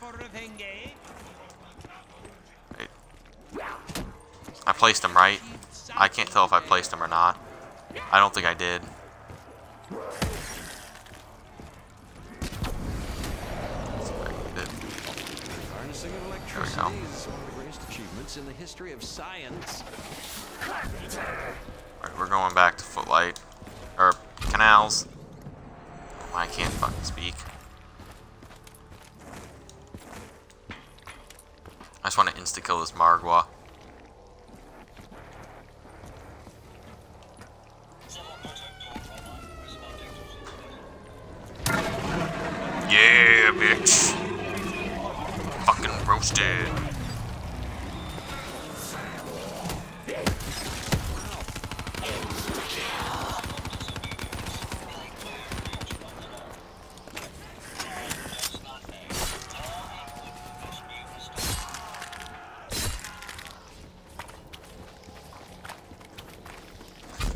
Wait. I placed them right. I can't tell if I placed them or not. I don't think I did. History of science. Alright, we're going back to Footlight. Or, Canals. Oh, I can't fucking speak. I just want to insta-kill this Margwa. Yeah, bitch. Fucking roasted.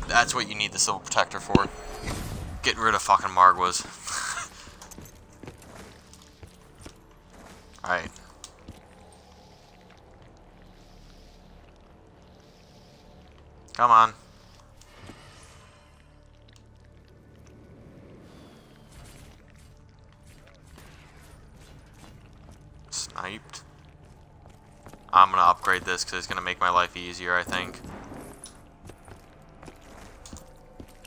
That's what you need the Civil Protector for. Getting rid of fucking Margwas. [laughs] Alright. Come on. sniped. I'm gonna upgrade this because it's gonna make my life easier, I think.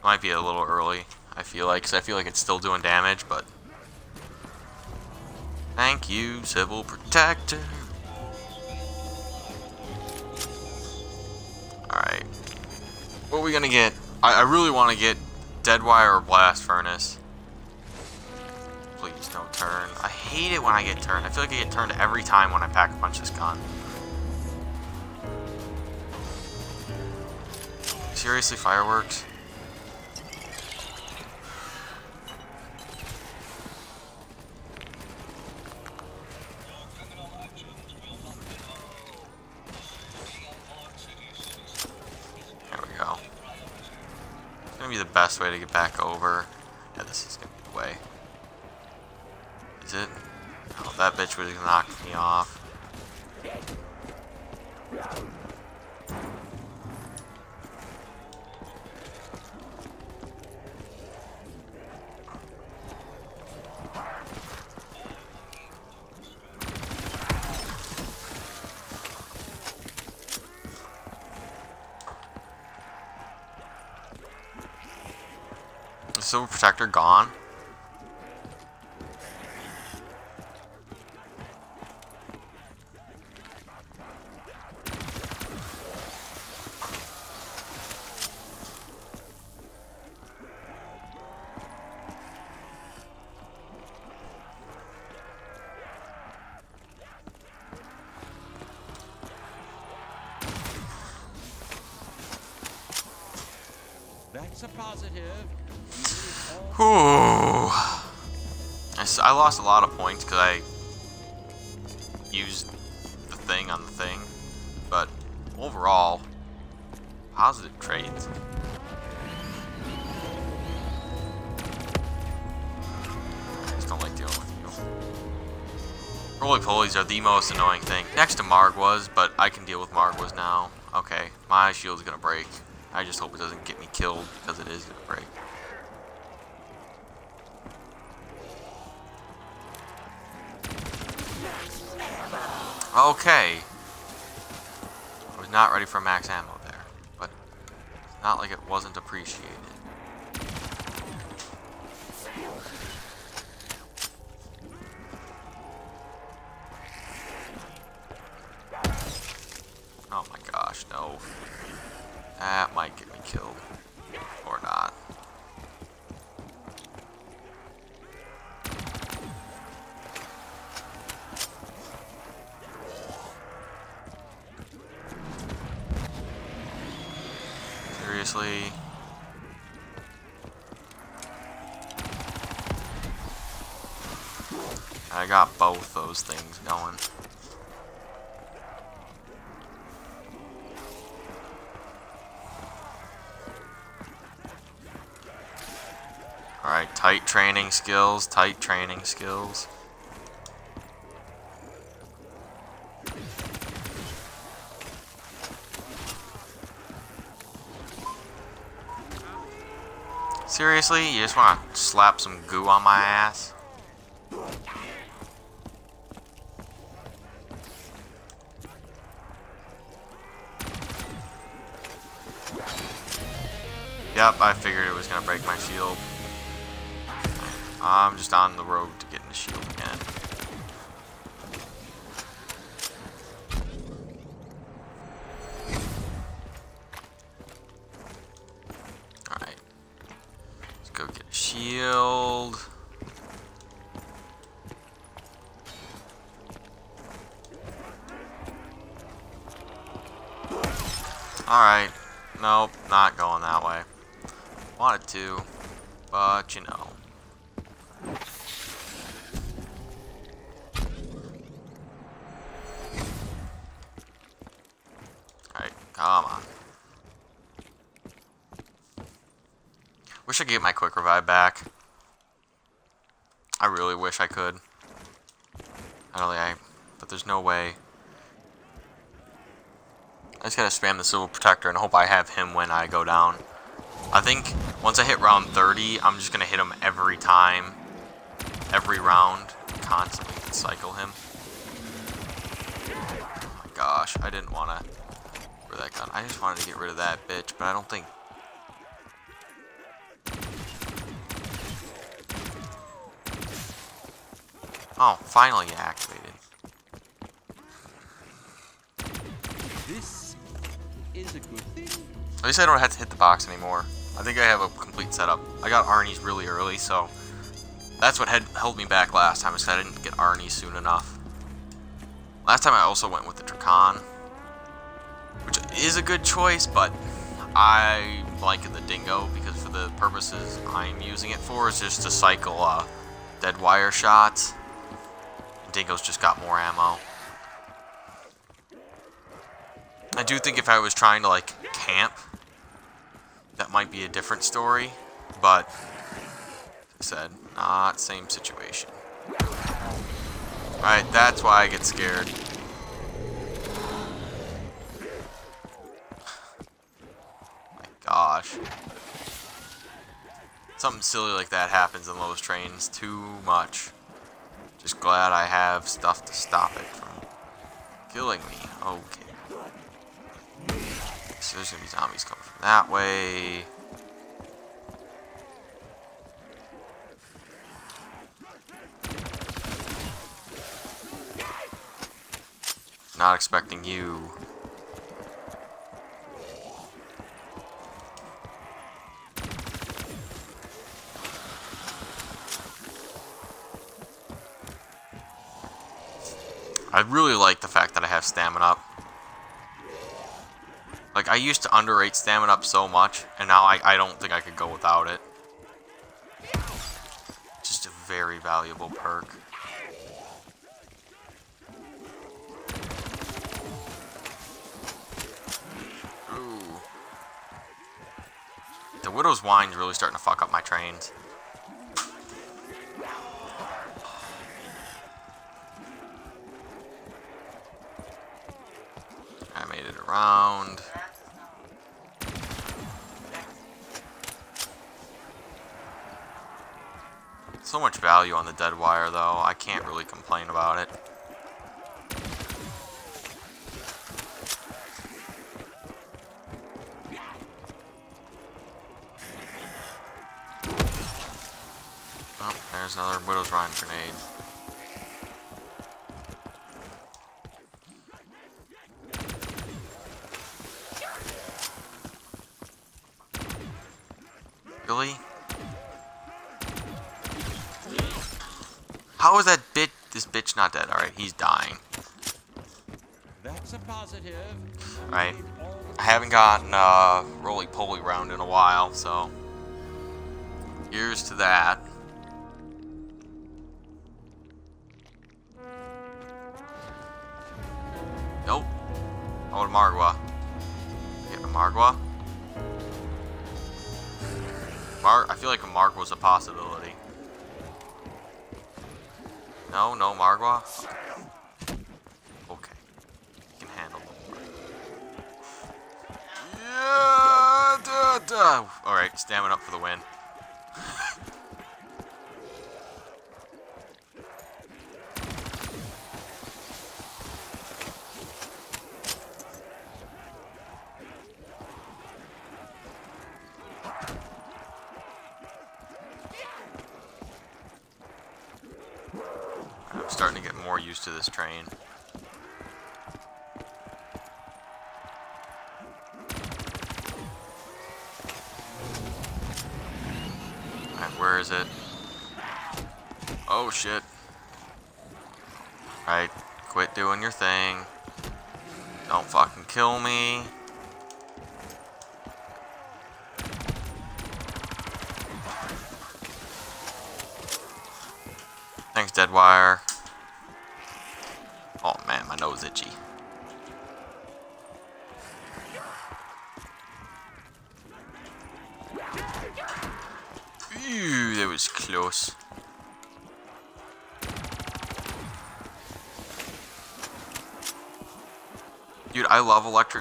Might be a little early, I feel like, because I feel like it's still doing damage, but... Thank you, Civil Protector. Alright. What are we gonna get? I, I really want to get Dead Wire or Blast Furnace. Please don't turn. I hate it when I get turned. I feel like I get turned every time when I pack a punch this gun. Seriously, fireworks? There we go. It's gonna be the best way to get back over. Yeah, this is gonna be the way. Is it? Oh, that bitch was knock me off. Is Civil Protector gone? Lost a lot of points because I used the thing on the thing, but overall, positive trades. I just don't like dealing with you. Roly polies are the most annoying thing. Next to Margwas, but I can deal with Margwas now. Okay, my shield's gonna break. I just hope it doesn't get me killed because it is gonna break. Okay. I was not ready for max ammo there, but it's not like it wasn't appreciated. Oh my gosh, no. That might get me killed. Or not. Seriously? I got both those things going. Alright, tight training skills, tight training skills. Seriously? You just want to slap some goo on my ass? Yep, I figured it was going to break my shield. I'm just on the road to getting the shield again. Alright. Let's go get a shield. Alright. Nope, not going that way. Wanted to, but you know. My revive back. I really wish I could. I don't think I, but there's no way. I just gotta spam the Civil Protector and hope I have him when I go down. I think once I hit round 30, I'm just gonna hit him every time, every round, constantly cycle him. Oh gosh, I didn't. For that gun. I just wanted to get rid of that bitch, but I don't think... Oh, finally activated. This is a good thing. At least I don't have to hit the box anymore. I think I have a complete setup. I got Arnie's really early, so that's what had held me back last time, is that I didn't get Arnie soon enough. Last time I also went with the Drakon, which is a good choice, but I like the Dingo because for the purposes I'm using it for is just to cycle uh, dead wire shots. Just got more ammo. I do think if I was trying to like camp, that might be a different story, but said, not same situation. Alright, that's why I get scared. [sighs] My gosh. Something silly like that happens in those trains too much. Glad I have stuff to stop it from killing me. Okay. So there's gonna be zombies coming from that way. Not expecting you. Really like the fact that I have stamina up. Like, I used to underrate stamina up so much, and now I, I don't think I could go without it. Just a very valuable perk. Ooh. The Widow's Wine's really starting to fuck up my trains. I around. So much value on the dead wire, though. I can't really complain about it. Oh, there's another Widow's Wine grenade. Really? How is that bit this bitch not dead? Alright, he's dying. That's a positive. Right. I haven't gotten a roly poly round in a while, so here's to that. Nope. Oh, to Margwa. Get a Margwa. Mar I feel like a Marg was a possibility. No, no Margwa? Okay. You can handle the Marg. Yeah, duh, duh. Alright, stamina up for the win. I'm starting to get more used to this train. Alright, where it? Oh shit. Alright, quit doing your thing. Don't fucking kill me.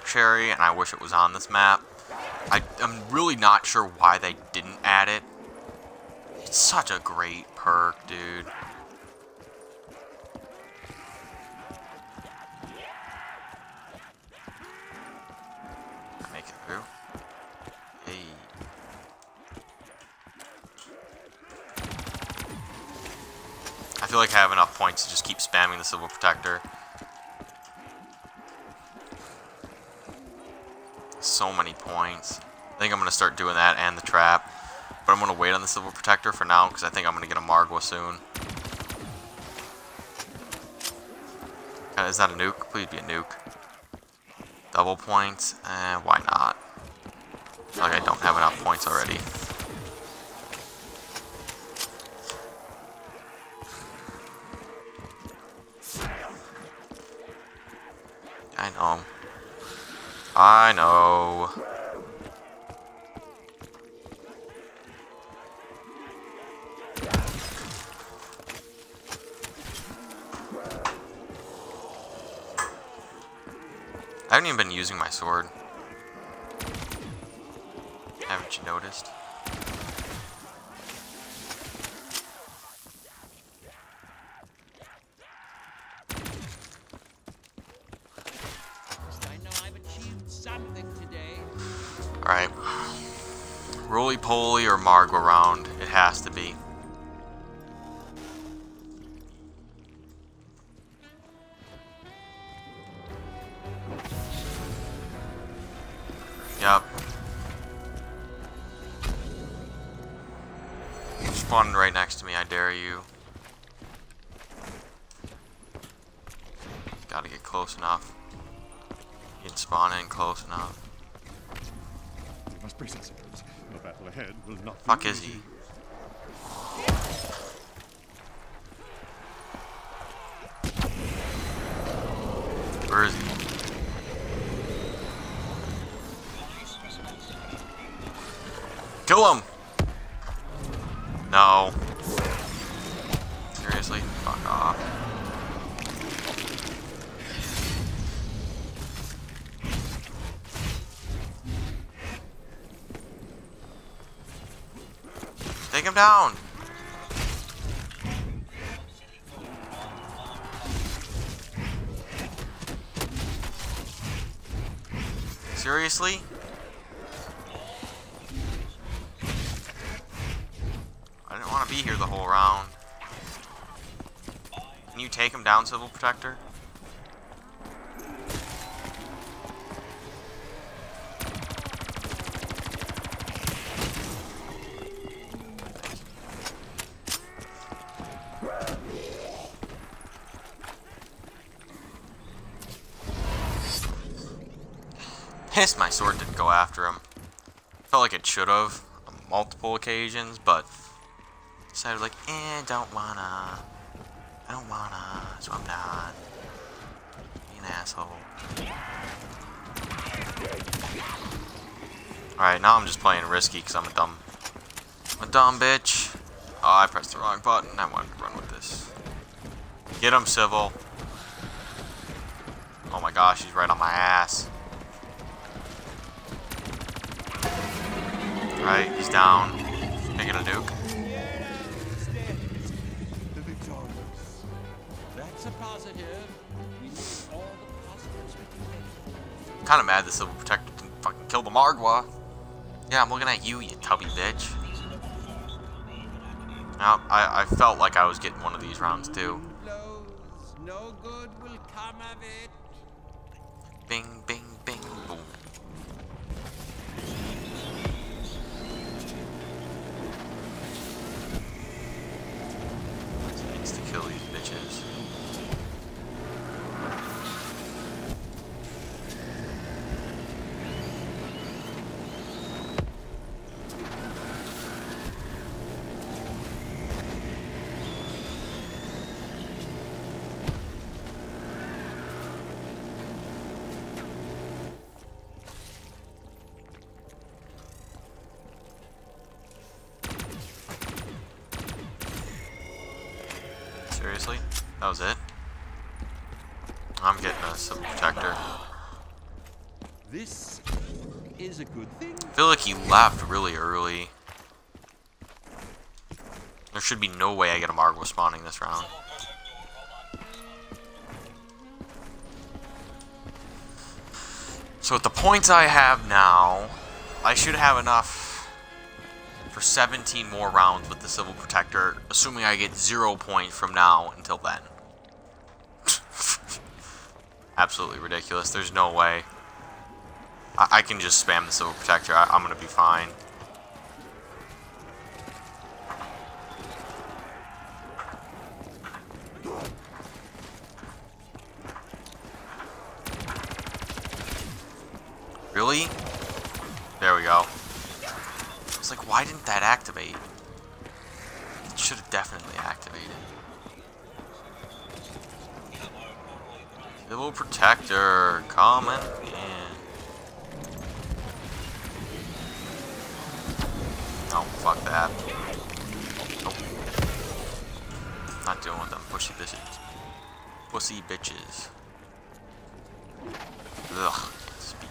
cherry, and I wish it was on this map. I, am really not sure why they didn't add it. It's such a great perk, dude. I make it through. Hey. I feel like I have enough points to just keep spamming the Civil Protector. Points. I think I'm going to start doing that and the trap. But I'm going to wait on the Civil Protector for now because I think I'm going to get a Margwa soon. Is that a nuke? Please be a nuke. Double points? Eh, why not? Like I don't have enough points already. I know. I know. I haven't even been using my sword. Haven't you noticed? Gotta get close enough. You can spawn in close enough. We must brace. The battle ahead will not Fuck is he? Where is he? Kill him! No. Down! Seriously? I didn't want to be here the whole round. Can you take him down, Civil Protector? Pissed my sword didn't go after him. Felt like it should have on multiple occasions, but decided like, eh, don't wanna. I don't wanna, so I'm not. Be an asshole. Alright, now I'm just playing risky because I'm a dumb, I'm a dumb bitch. Oh, I pressed the wrong button. I wanted to run with this. Get him, Civil. Oh my gosh, he's right on my ass. Alright, he's down. Making a nuke. Make. Kinda mad the Civil Protector didn't fucking kill the Margwa. Yeah, I'm looking at you, you tubby bitch. Now, I, I felt like I was getting one of these rounds too. Should be no way I get a Margwa spawning this round. So with the points I have now, I should have enough for 17 more rounds with the Civil Protector, assuming I get zero points from now until then. [laughs] Absolutely ridiculous. There's no way. I, I can just spam the Civil Protector. I I'm going to be fine. Really? There we go. I was like, why didn't that activate? It should have definitely activated. Civil Protector, coming in. Oh, fuck that. Nope. Not dealing with them pussy bitches. Pussy bitches. Ugh. Speak.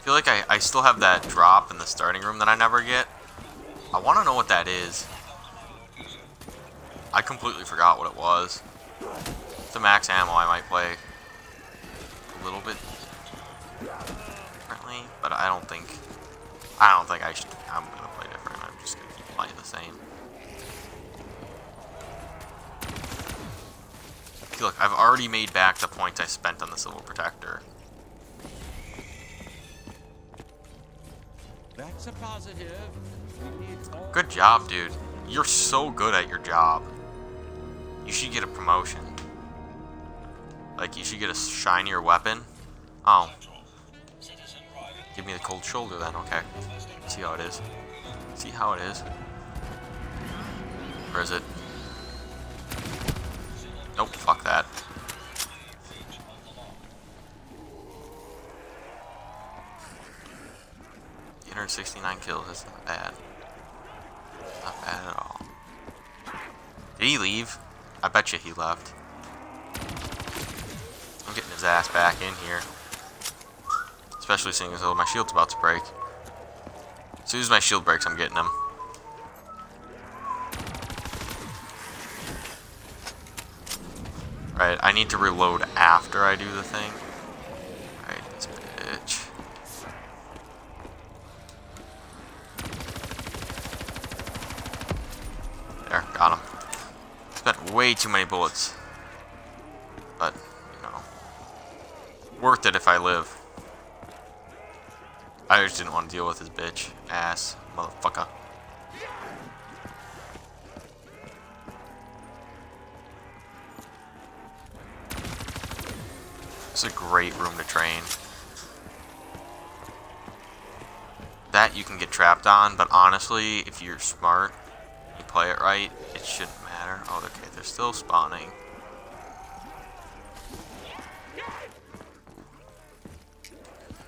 feel like I, I still have that drop in the starting room that I never get. I want to know what that is. I completely forgot what it was. The max ammo I might play a little bit differently, but I don't think I don't think I should I'm gonna play different. I'm just gonna keep playing the same. Look, I've already made back the points I spent on the Civil Protector. That's a positive. Good job, dude. You're so good at your job. You should get a promotion. Like, you should get a shinier weapon. Oh. Give me the cold shoulder then, okay. See how it is. See how it is. Where is it? Nope, fuck that. 169 kills. That's not bad. Not bad at all. Did he leave? I bet you he left. I'm getting his ass back in here. Especially seeing as though my shield's about to break. As soon as my shield breaks, I'm getting him. Right, I need to reload after I do the thing. Right, this bitch. There, got him. Spent way too many bullets. But, you know, worth it if I live. I just didn't want to deal with his bitch ass motherfucker. It's a great room to train. That you can get trapped on, but honestly, if you're smart, you play it right, it shouldn't matter. Oh, okay, they're still spawning.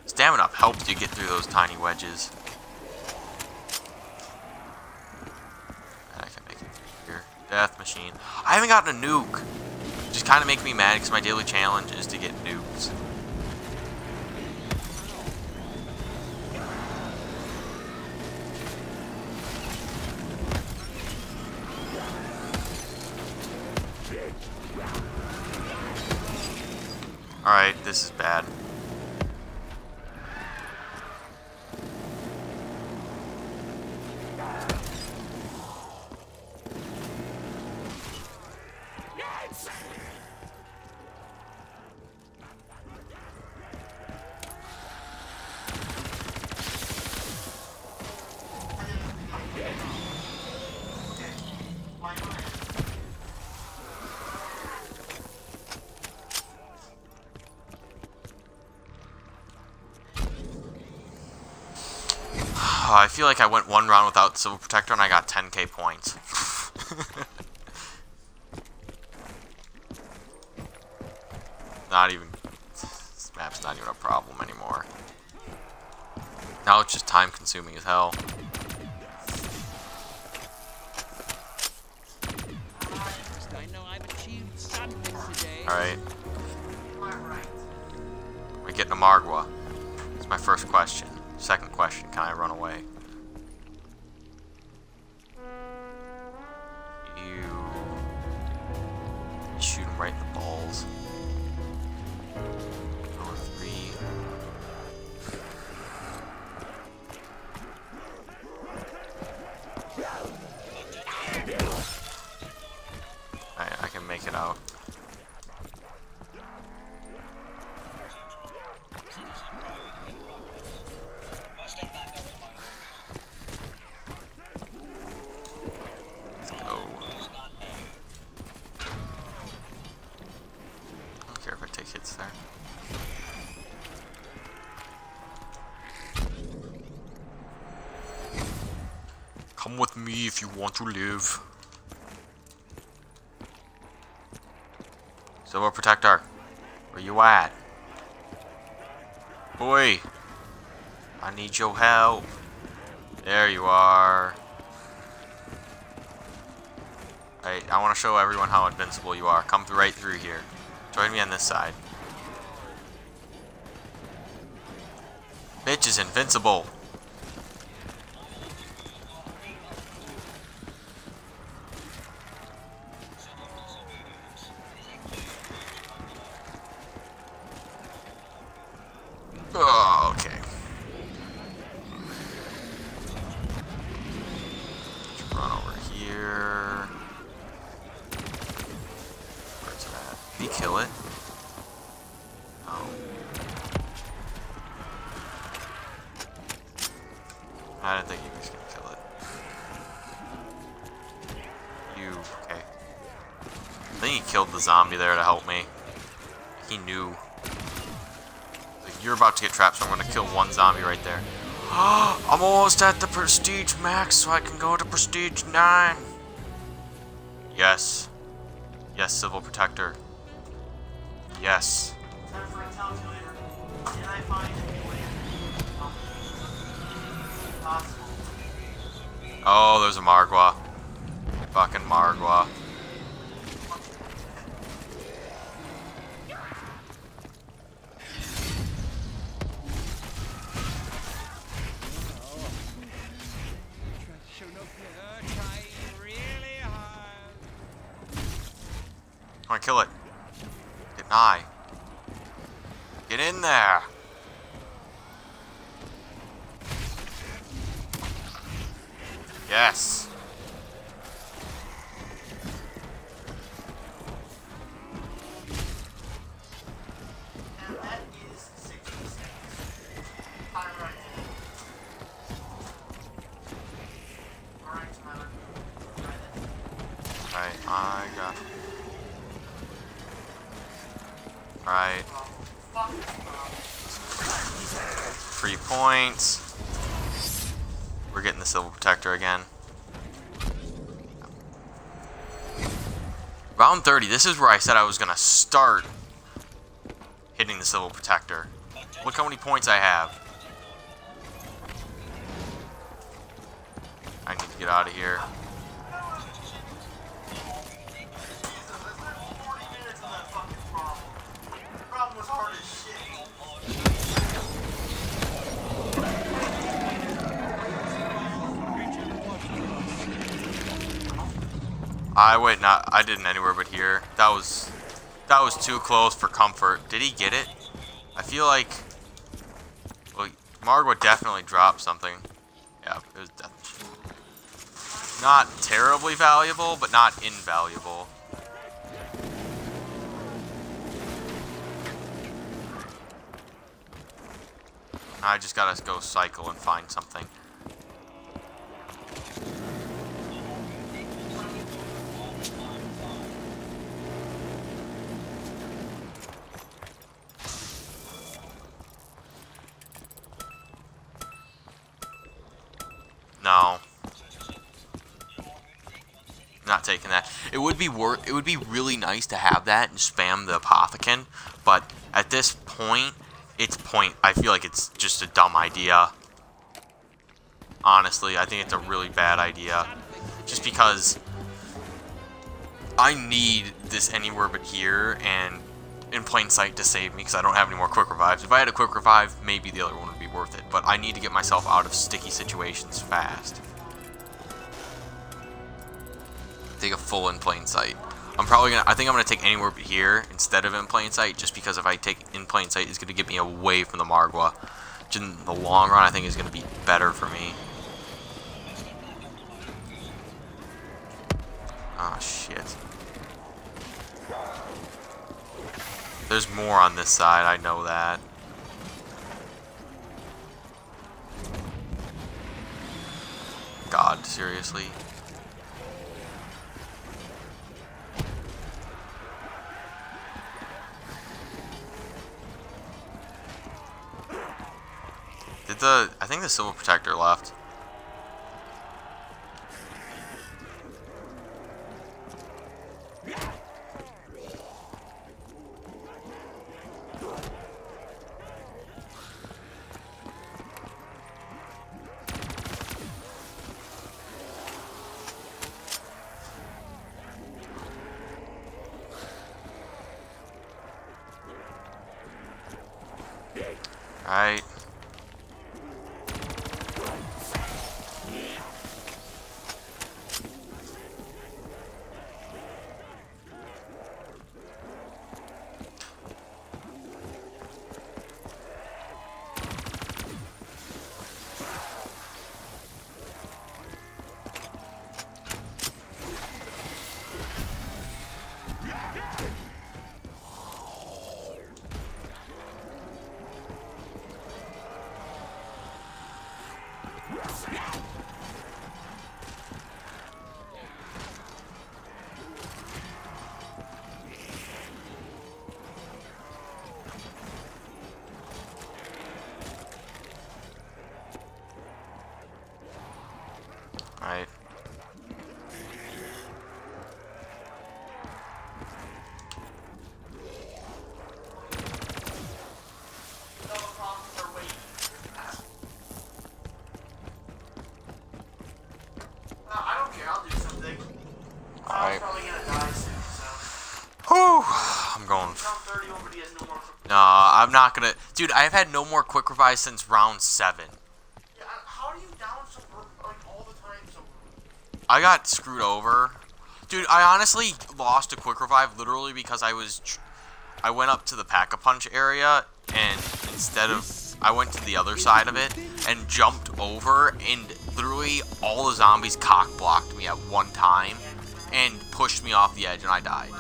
Stamina up helps you get through those tiny wedges. I can make it through here. Death machine. I haven't gotten a nuke. Just kind of make me mad because my daily challenge is to get nukes. Alright, this is bad. I feel like I went one round without Civil Protector and I got 10k points. [laughs] not even... This map's not even a problem anymore. Now it's just time consuming as hell. Alright. We get Namargwa. It's my first question. Second question, can I run away? You you want to live. Civil Protector, where you at? Boy, I need your help. There you are. Hey, I want to show everyone how invincible you are. Come right through here. Join me on this side. Bitch is invincible. Oh, okay. Let's run over here. Where's it at? Did he kill it? Oh. I didn't think he was gonna kill it. You, okay. I think he killed the zombie there to help me. He knew. Like, you're about to get trapped, so I'm gonna kill one zombie right there. [gasps] I'm almost at the prestige max, so I can go to prestige 9. Yes. Yes, Civil Protector. Yes. Time for a calculator. Did I find any way? Possible. Oh, there's a Margwa. Fucking Margwa. 30, this is where I said I was going to start hitting the Civil Protector. Look how many points I have. I need to get out of here. Jesus, there's been 40 minutes of that fucking problem. The problem was hard as shit. I wait, not I didn't anywhere but here. That was that was too close for comfort. Did he get it? I feel like well, Margwa definitely dropped something. Yeah, it was definitely not terribly valuable, but not invaluable. I just gotta go cycle and find something. Taking that. It would be wor it would be really nice to have that and spam the apothicon, but at this point, it's point I feel like it's just a dumb idea. Honestly, I think it's a really bad idea. Just because I need this anywhere but here and in plain sight to save me because I don't have any more quick revives. If I had a quick revive, maybe the other one would be worth it. But I need to get myself out of sticky situations fast. Take a full in plain sight. I'm probably gonna. I think I'm gonna take anywhere but here instead of in plain sight, just because if I take in plain sight, it's gonna get me away from the Margwa. Which in the long run, I think is gonna be better for me. Ah shit. There's more on this side, I know that. God, seriously? The... I think the Civil Protector left. Dude, I've had no more quick revives since round seven. Yeah, how you down so like all the time so I got screwed over. Dude, I honestly lost a quick revive literally because I was. Tr- I went up to the pack a punch area and instead of. I went to the other side of it and jumped over and literally all the zombies cock blocked me at one time and pushed me off the edge and I died.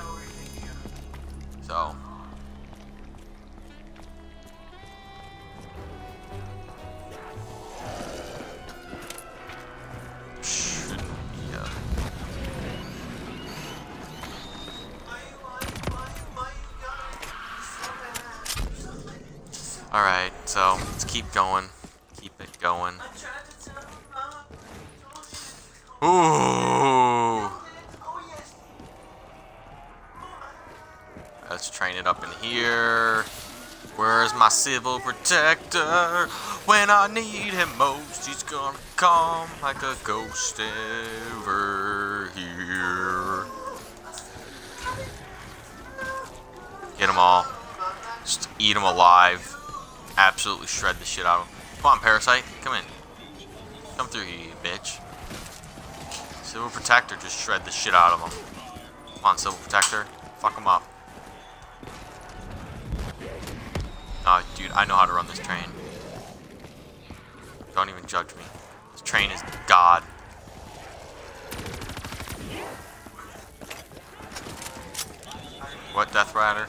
Keep going. Keep it going. Ooh! Let's train it up in here. Where's my civil protector? When I need him most, he's gonna come like a ghost over here. Get them all. Just eat them alive. Absolutely shred the shit out of him. Come on, Parasite. Come in. Come through here, you bitch. Civil Protector, just shred the shit out of him. Come on, Civil Protector. Fuck him up. Oh, dude, I know how to run this train. Don't even judge me. This train is God. What, Death Rider?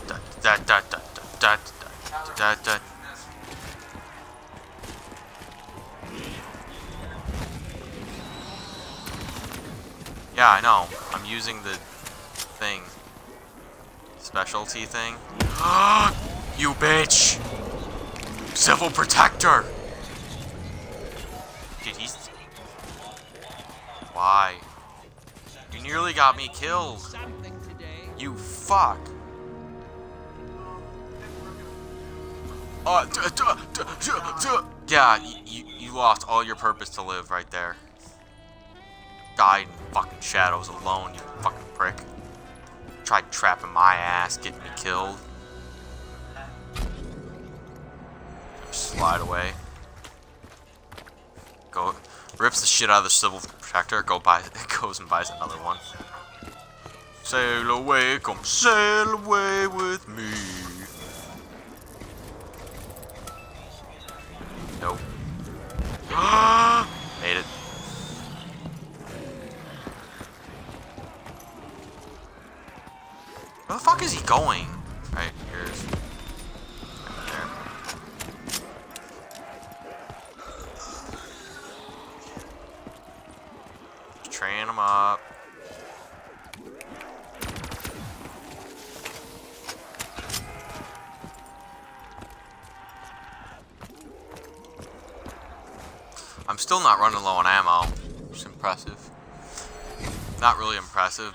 Yeah, I know. I'm using the thing. Specialty thing. [gasps] you bitch! Civil Protector! Dude, he's... Why? You nearly got me killed. You fuck. Uh, yeah, you, you lost all your purpose to live right there. Shadows alone, you fucking prick. Tried trapping my ass, getting me killed. Slide away. Go rips the shit out of the civil protector. Go buy. [laughs] Goes and buys another one. Sail away, come sail away with me.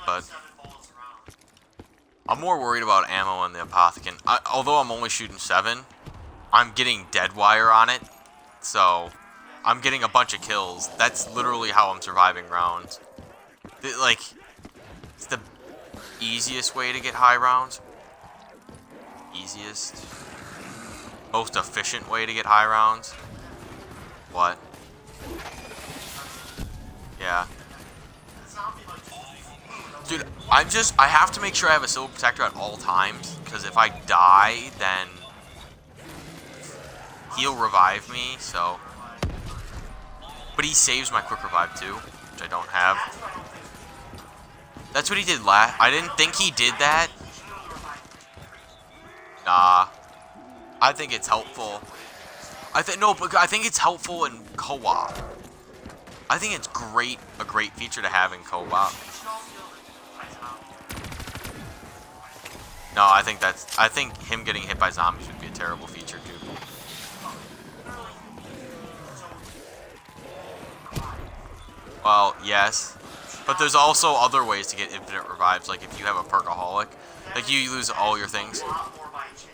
But. I'm more worried about ammo in the Apothicon. I, although I'm only shooting seven, I'm getting dead wire on it, so I'm getting a bunch of kills. That's literally how I'm surviving rounds. Like, it's the easiest way to get high rounds. Easiest. Most efficient way to get high rounds. What? Yeah. Dude, I'm just, I have to make sure I have a civil protector at all times, because if I die, then he'll revive me, so. But he saves my quick revive too, which I don't have. That's what he did last. I didn't think he did that. Nah. I think it's helpful. I think no, but I think it's helpful in co-op. I think it's great, a great feature to have in co-op. No, I think that's. I think him getting hit by zombies would be a terrible feature too. Well, yes, but there's also other ways to get infinite revives. Like if you have a perkaholic, like you lose all your things. by chance.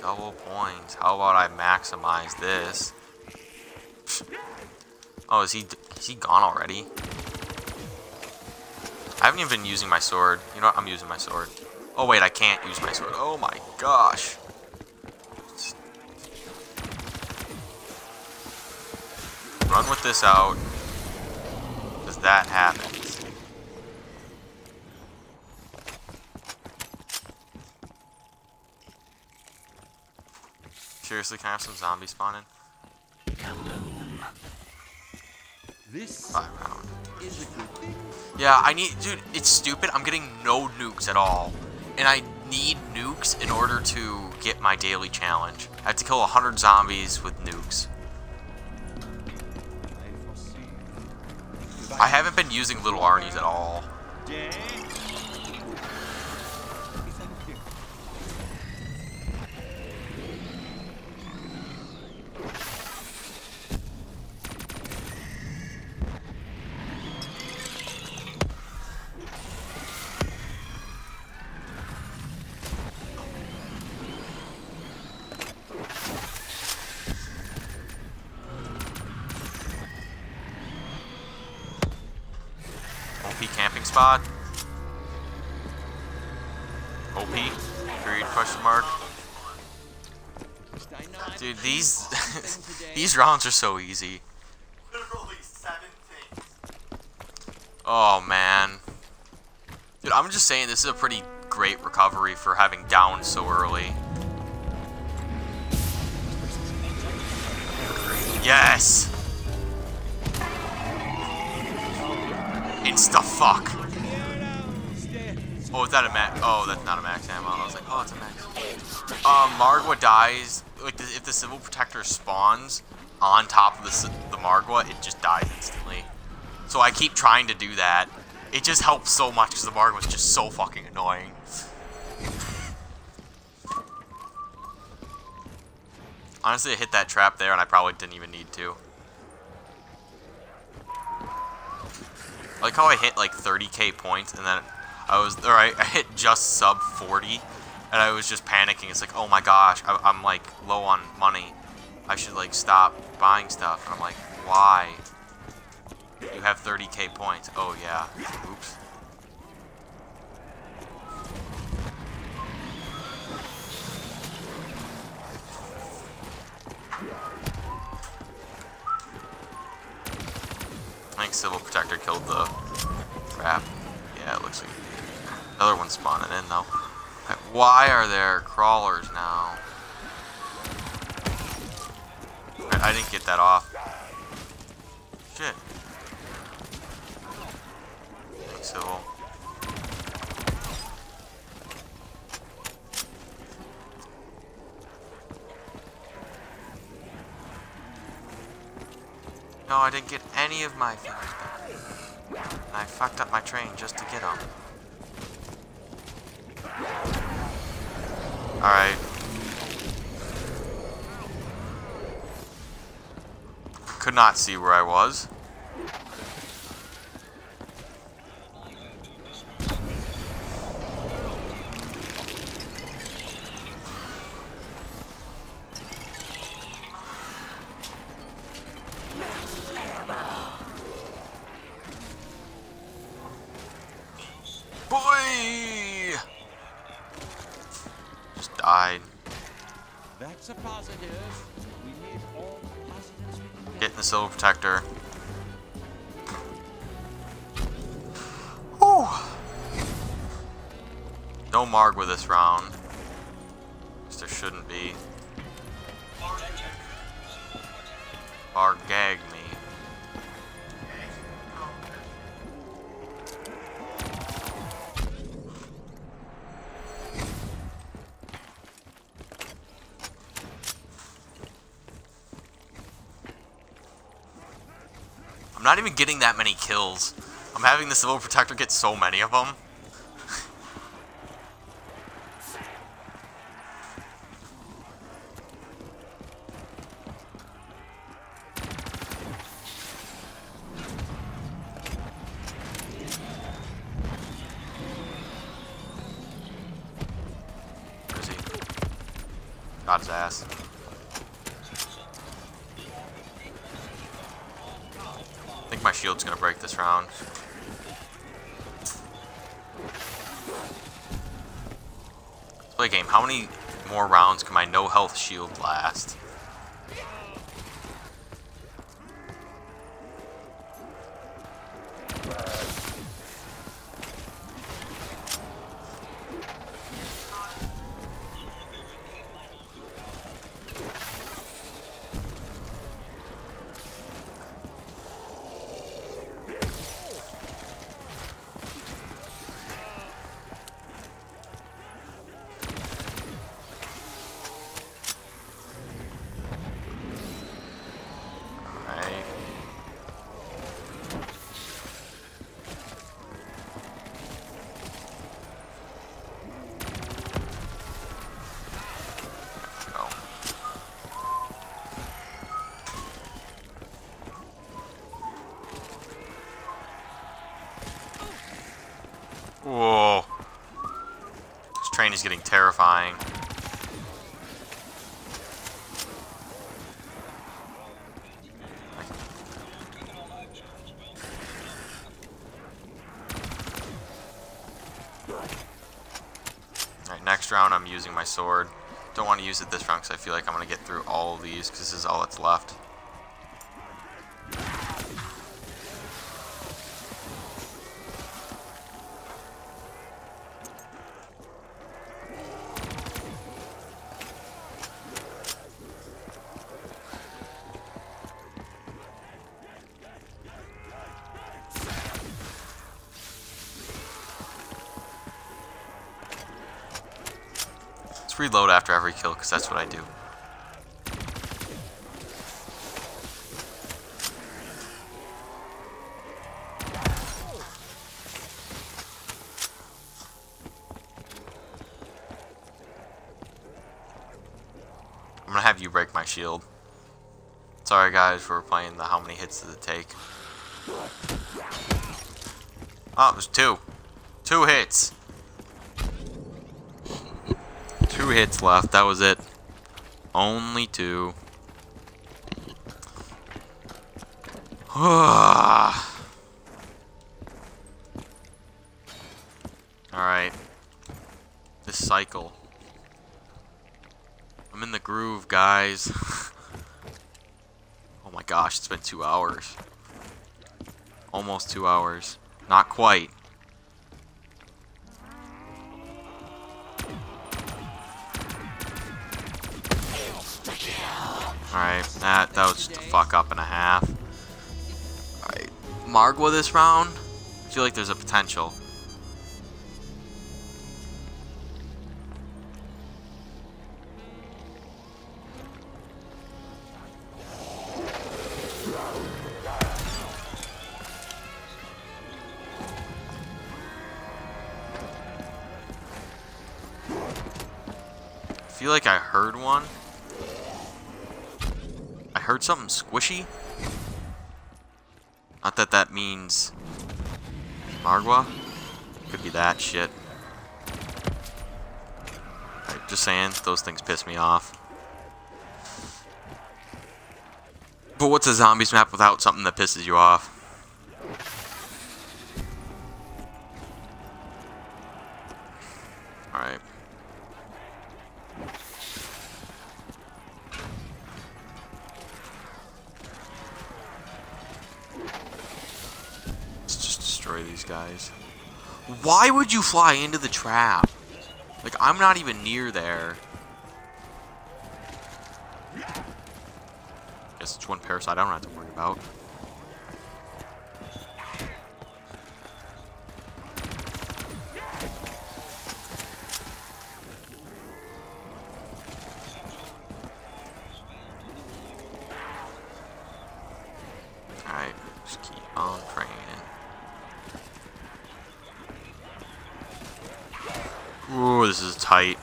Double points. How about I maximize this? Oh, is he is he gone already? I haven't even been using my sword. You know what? I'm using my sword. Oh wait, I can't use my sword. Oh my gosh. Run with this out. Because that happens. Seriously, can I have some zombies spawning? This round. is a good thing. Yeah, I need, dude. It's stupid. I'm getting no nukes at all, and I need nukes in order to get my daily challenge. I have to kill 100 zombies with nukes. I. I haven't been using little Arnie's at all. These rounds are so easy. Literally seven things. Oh man. Dude, I'm just saying this is a pretty great recovery for having down so early. Yes! Insta fuck. Oh, is that a max? Oh, that's not a max ammo. I was like, oh, it's a max. Um, Margwa dies. Like, if the Civil Protector spawns on top of the, the Margwa, it just dies instantly. So I keep trying to do that. It just helps so much because the Margwa was just so fucking annoying. Honestly, I hit that trap there and I probably didn't even need to. I like how I hit like 30k points and then I was, or I, I hit just sub 40 and I was just panicking. It's like, oh my gosh, I, I'm like low on money. I should like stop buying stuff. And I'm like, why? You have 30k points. Oh yeah. Oops. I think Civil Protector killed the crap. Yeah, it looks like another one spawning in though. Why are there crawlers now? I didn't get that off. Shit. Civil. No, I didn't get any of my things back. And I fucked up my train just to get them. Alright. Could not see where I was. Civil Protector. Whew. No Margwa this round. there shouldn't be. Marg gagged me. I'm not even getting that many kills. I'm having the Civil Protector get so many of them. Where is he? Got his ass. I think my shield's gonna break this round. Let's play a game. How many more rounds can my no health shield last? Alright. Go. Whoa. This train is getting terrifying. Alright, next round I'm using my sword. Don't want to use it this round because I feel like I'm going to get through all of these because this is all that's left. Reload after every kill because that's what I do. I'm gonna have you break my shield. Sorry guys for playing the how many hits does it take. Oh, it was two. Two hits. Two hits left. That was it. Only two. [sighs] Alright. This cycle. I'm in the groove, guys. [laughs] oh my gosh, it's been two hours. Almost two hours. Not quite. Margwa this round? I feel like there's a potential. I feel like I heard one. I heard something squishy. Not that that means Margwa. Could be that shit. Alright, just saying, those things piss me off. But what's a zombies map without something that pisses you off? Alright. Let's just destroy these guys. Why would you fly into the trap? Like, I'm not even near there. Guess it's one parasite I don't have to worry about. Alright, just keep on praying. Ooh, this is tight.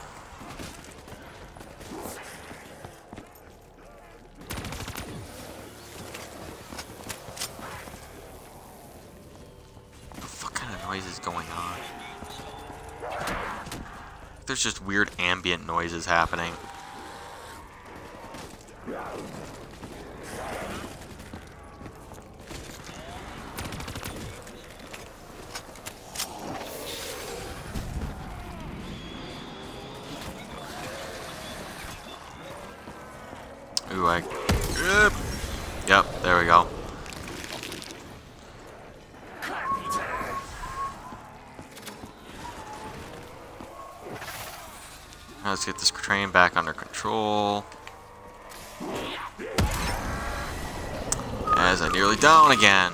What the fuck kind of noise is going on? There's just weird ambient noises happening. Again.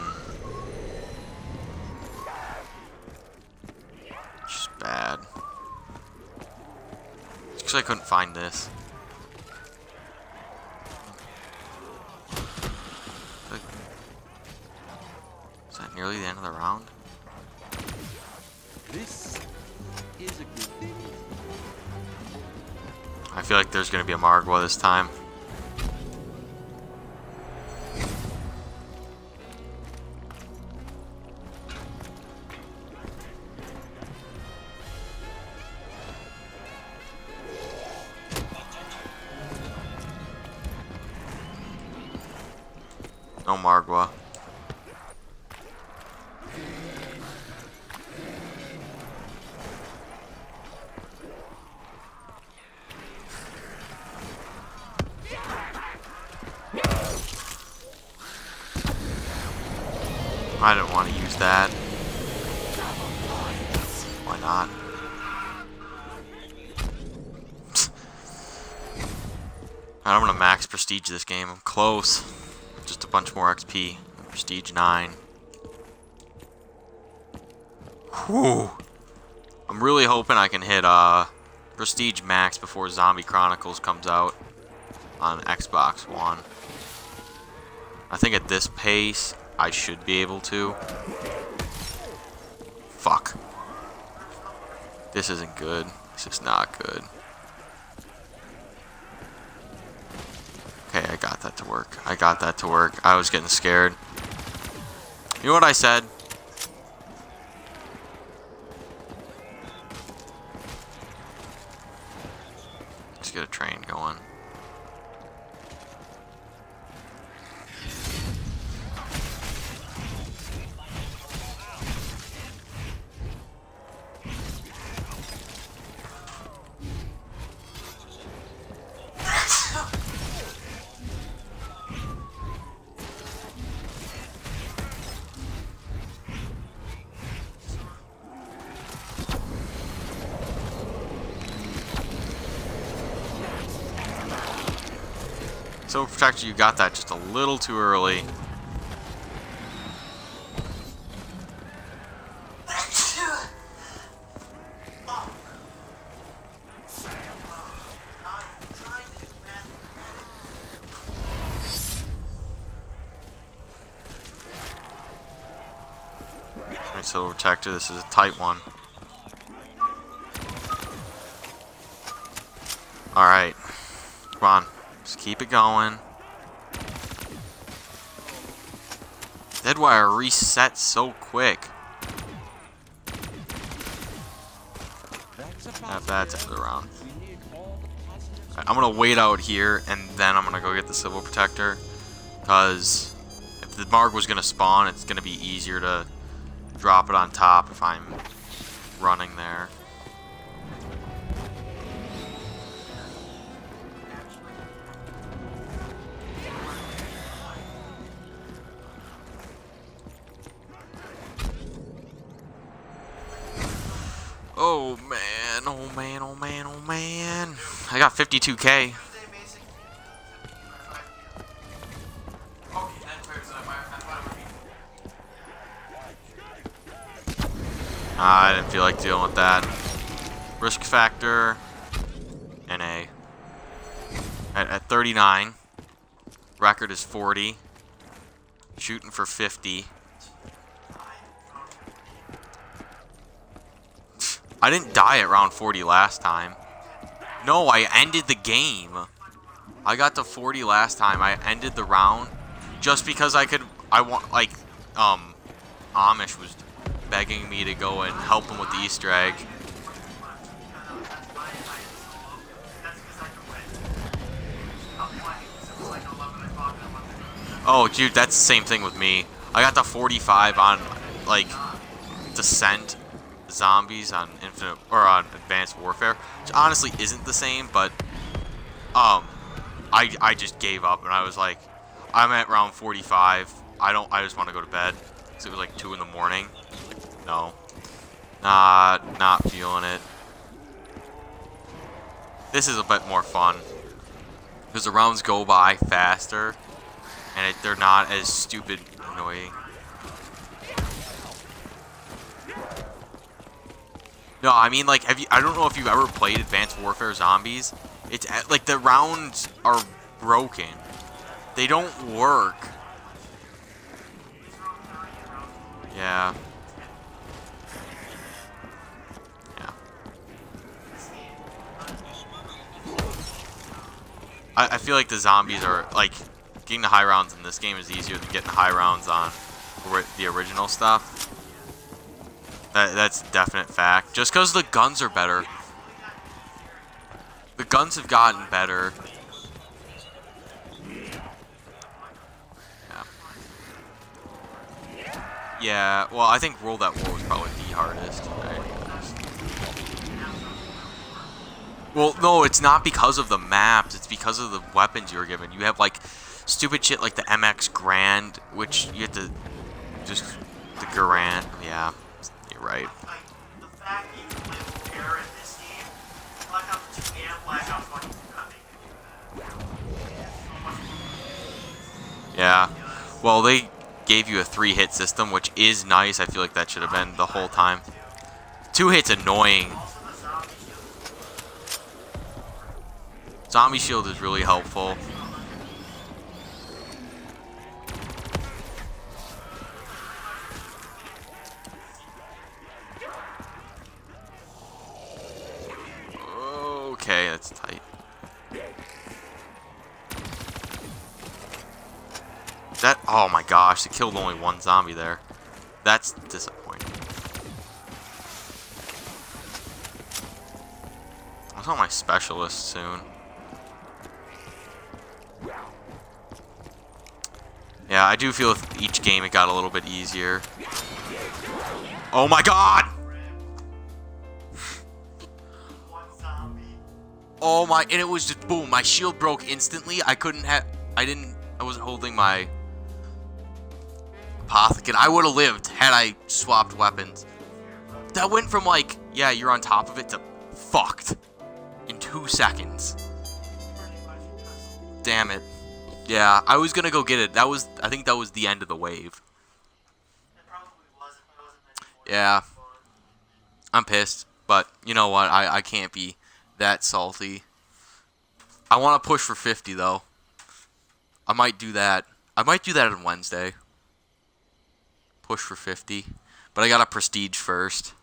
Just bad. Because I couldn't find this. Is that nearly the end of the round? This is a good thing. I feel like there's going to be a Margwa this time. Close. Just a bunch more XP. Prestige 9. Whew. I'm really hoping I can hit uh, Prestige Max before Zombie Chronicles comes out on Xbox One. I think at this pace, I should be able to. Fuck. This isn't good. This is not good. Okay, I got that to work. I got that to work. I was getting scared. You know what I said? Civil Protector, you got that just a little too early. Civil Protector, this is a tight one. Alright. Come on. Keep it going. Deadwire resets so quick. That's end of the round. Alright, I'm gonna wait out here and then I'm gonna go get the Civil Protector. Because if the Margwa's gonna spawn, it's gonna be easier to drop it on top if I'm running there. 52k. Ah, I didn't feel like dealing with that. Risk factor, NA. At, at 39. Record is 40. Shooting for 50. I didn't die at round 40 last time. No, I ended the game. I got to 40 last time. I ended the round just because I could. I want like, um, Amish was begging me to go and help him with the Easter egg. Oh, dude, that's the same thing with me. I got the 45 on, like, Descent zombies on Infinite or on Advanced Warfare, which honestly isn't the same, but um, I I just gave up and I was like, I'm at round 45. I don't. I just want to go to bed. So it was like two in the morning. No, not not feeling it. This is a bit more fun because the rounds go by faster, and it, they're not as stupid annoying. No, I mean like have you I don't know if you've ever played Advanced Warfare Zombies. It's eh, like the rounds are broken. They don't work. Yeah. Yeah. I, I feel like the zombies are like getting the high rounds in this game is easier than getting the high rounds on the original stuff. That, that's definite fact. Just because the guns are better. The guns have gotten better. Yeah. Yeah, well, I think World at War was probably the hardest. Well, no, it's not because of the maps. It's because of the weapons you were given. You have, like, stupid shit like the M1 Garand, which you have to just... The Garand, yeah right. Yeah. Well, they gave you a three-hit system, which is nice. I feel like that should have been the whole time. Two hits annoying. Zombie shield is really helpful. Okay, that's tight. That, oh my gosh, they killed only one zombie there. That's disappointing. I want my specialist soon. Yeah, I do feel with each game it got a little bit easier. Oh my god! Oh my, and it was just boom, my shield broke instantly. I couldn't have, I didn't, I wasn't holding my I would have lived had I swapped weapons. That went from like, yeah, you're on top of it to fucked in two seconds. Damn it. Yeah, I was gonna go get it. That was, I think that was the end of the wave. Yeah. I'm pissed, but you know what? I, I can't be that salty. I want to push for 50 though. I might do that. I might do that on Wednesday. Push for 50. But I got a prestige first.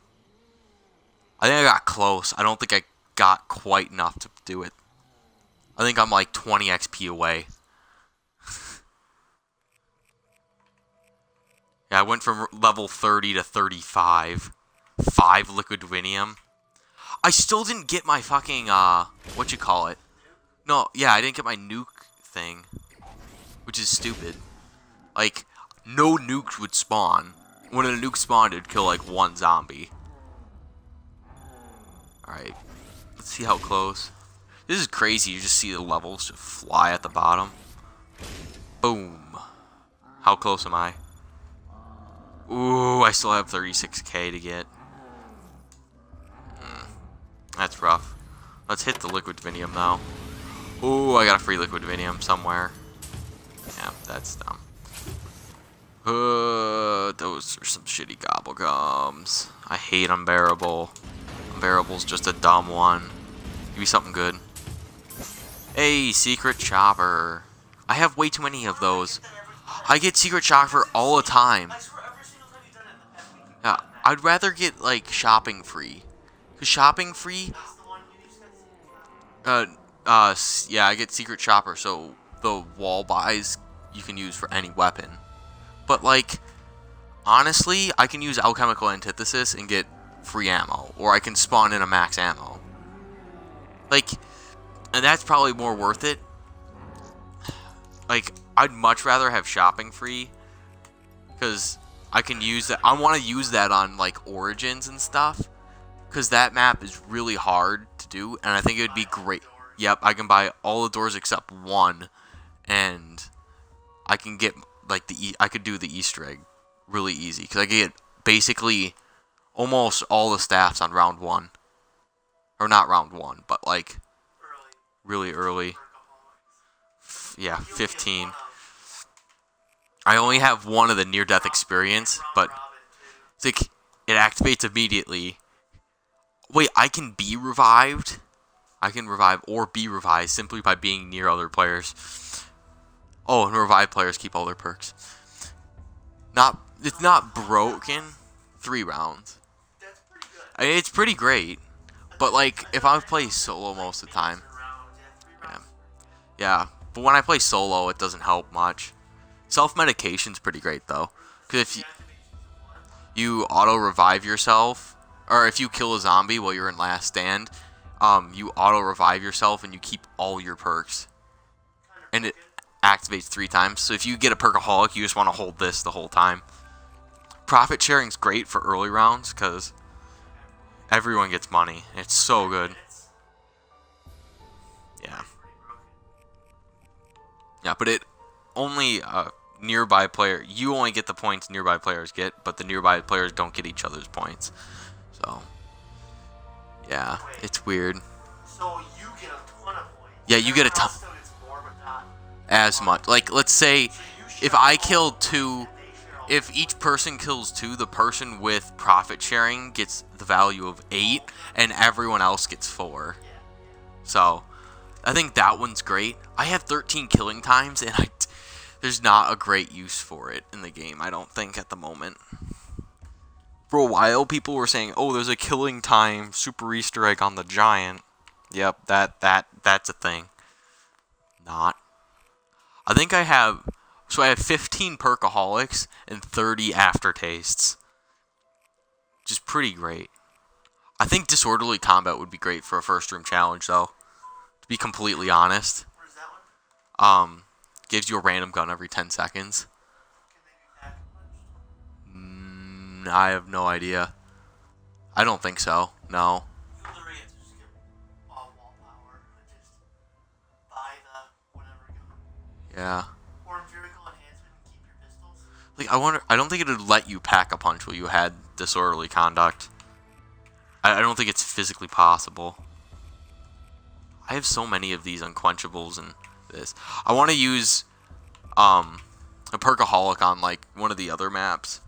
I think I got close. I don't think I got quite enough to do it. I think I'm like 20 XP away. [laughs] yeah, I went from level 30 to 35. 5 liquid divinium. I still didn't get my fucking, uh, what you call it? No, yeah, I didn't get my nuke thing. Which is stupid. Like, no nukes would spawn. When a nuke spawned, it'd kill like one zombie. Alright. Let's see how close. This is crazy. You just see the levels just fly at the bottom. Boom. How close am I? Ooh, I still have 36k to get. Hmm. That's rough. Let's hit the liquid divinium now. Ooh, I got a free liquid divinium somewhere. Yeah, that's dumb. Uh, those are some shitty gobblegums. I hate Unbearable. Unbearable's just a dumb one. Give me something good. Hey, Secret Shopper. I have way too many of those. I get Secret Shopper all the time. Yeah, I'd rather get, like, shopping free. Because shopping free, uh, uh, yeah, I get Secret Shopper, so the wall buys you can use for any weapon. But, like, honestly, I can use Alchemical Antithesis and get free ammo, or I can spawn in a max ammo. Like, and that's probably more worth it. Like, I'd much rather have shopping free, because I can use that. I want to use that on, like, Origins and stuff, because that map is really hard to do, and I think it would be great. Yep, I can buy all the doors except one, and I can get like the I could do the Easter egg really easy because I get basically almost all the staffs on round one, or not round one, but like Early. really early. Yeah, 15. I only have one of the near-death experience, but it's like it activates immediately. Wait, I can be revived. I can revive or be revived simply by being near other players. Oh, and revive players keep all their perks. Not, it's not broken. Three rounds. I mean, it's pretty great, but like if I play solo most of the time, yeah, Yeah. But when I play solo, it doesn't help much. Self-medication's pretty great though, because if you, you auto revive yourself, or if you kill a zombie while you're in last stand, um, you auto revive yourself and you keep all your perks, and it activates three times. So if you get a perkaholic, you just want to hold this the whole time. Profit sharing's great for early rounds because everyone gets money. It's so good. Yeah. Yeah, but it only uh, nearby player. You only get the points nearby players get, but the nearby players don't get each other's points. So, yeah, it's weird. So you get a ton of points. Yeah, you get a ton- As much. Like, let's say if I kill two, if each person kills two, the person with profit sharing gets the value of eight, and everyone else gets four. So, I think that one's great. I have 13 killing times, and I, there's not a great use for it in the game. I don't think at the moment. For a while, people were saying, "Oh, there's a killing time super Easter egg on the giant." Yep, that that that's a thing. Not. I think I have. So I have 15 perkaholics and 30 aftertastes. Which is pretty great. I think disorderly combat would be great for a first room challenge, though. To be completely honest, Where's that one? um, gives you a random gun every 10 seconds. Can they be? Mm, I have no idea. I don't think so. No. Yeah. Or ephemeral enhancement and keep your pistols. Like I wonder. I don't think it would let you pack a punch while you had disorderly conduct. I, I don't think it's physically possible. I have so many of these unquenchables and this. I want to use um, a perkaholic on like one of the other maps,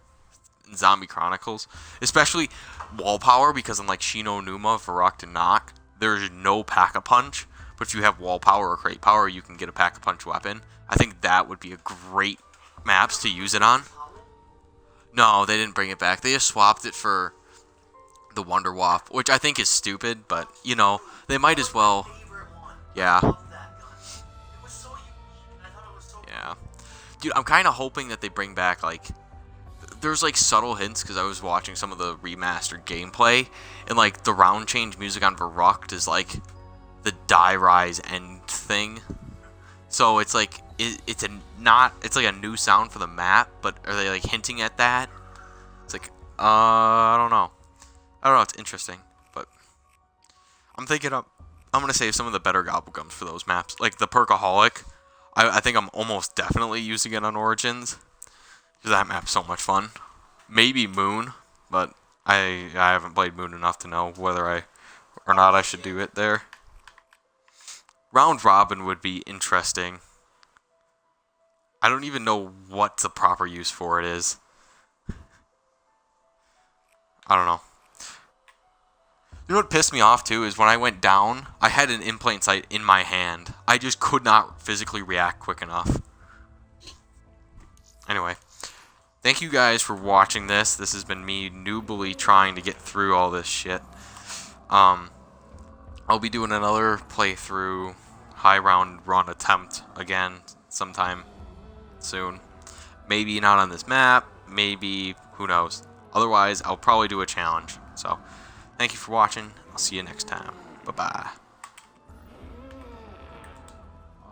Zombie Chronicles, especially wall power because in like Shi No Numa, Verrückt, and Nacht, there's no pack a punch. But if you have wall power or crate power, you can get a pack a punch weapon. I think that would be a great maps to use it on. No, they didn't bring it back. They just swapped it for the Wunderwaffe, which I think is stupid, but you know, they might as well. Yeah. Yeah. Dude, I'm kind of hoping that they bring back, like, there's, like, subtle hints, because I was watching some of the remastered gameplay, and, like, the round change music on Verrückt is, like, the die rise end thing. So it's, like, it, it's a not, it's, like, a new sound for the map, but are they, like, hinting at that? It's like, uh, I don't know. I don't know, it's interesting, but I'm thinking of, I'm going to save some of the better Gobblegums for those maps. Like, the Perkaholic, I, I think I'm almost definitely using it on Origins. Because that map's so much fun. Maybe Moon, but I I haven't played Moon enough to know whether I or not I should do it there. Round Robin would be interesting. I don't even know what the proper use for it is. I don't know. You know what pissed me off too is when I went down, I had an implant sight in my hand. I just could not physically react quick enough. Anyway, thank you guys for watching this. This has been me noobly trying to get through all this shit. Um, I'll be doing another playthrough, high round run attempt again sometime soon. Maybe not on this map, maybe, who knows. Otherwise, I'll probably do a challenge. So, thank you for watching. I'll see you next time. Bye-bye.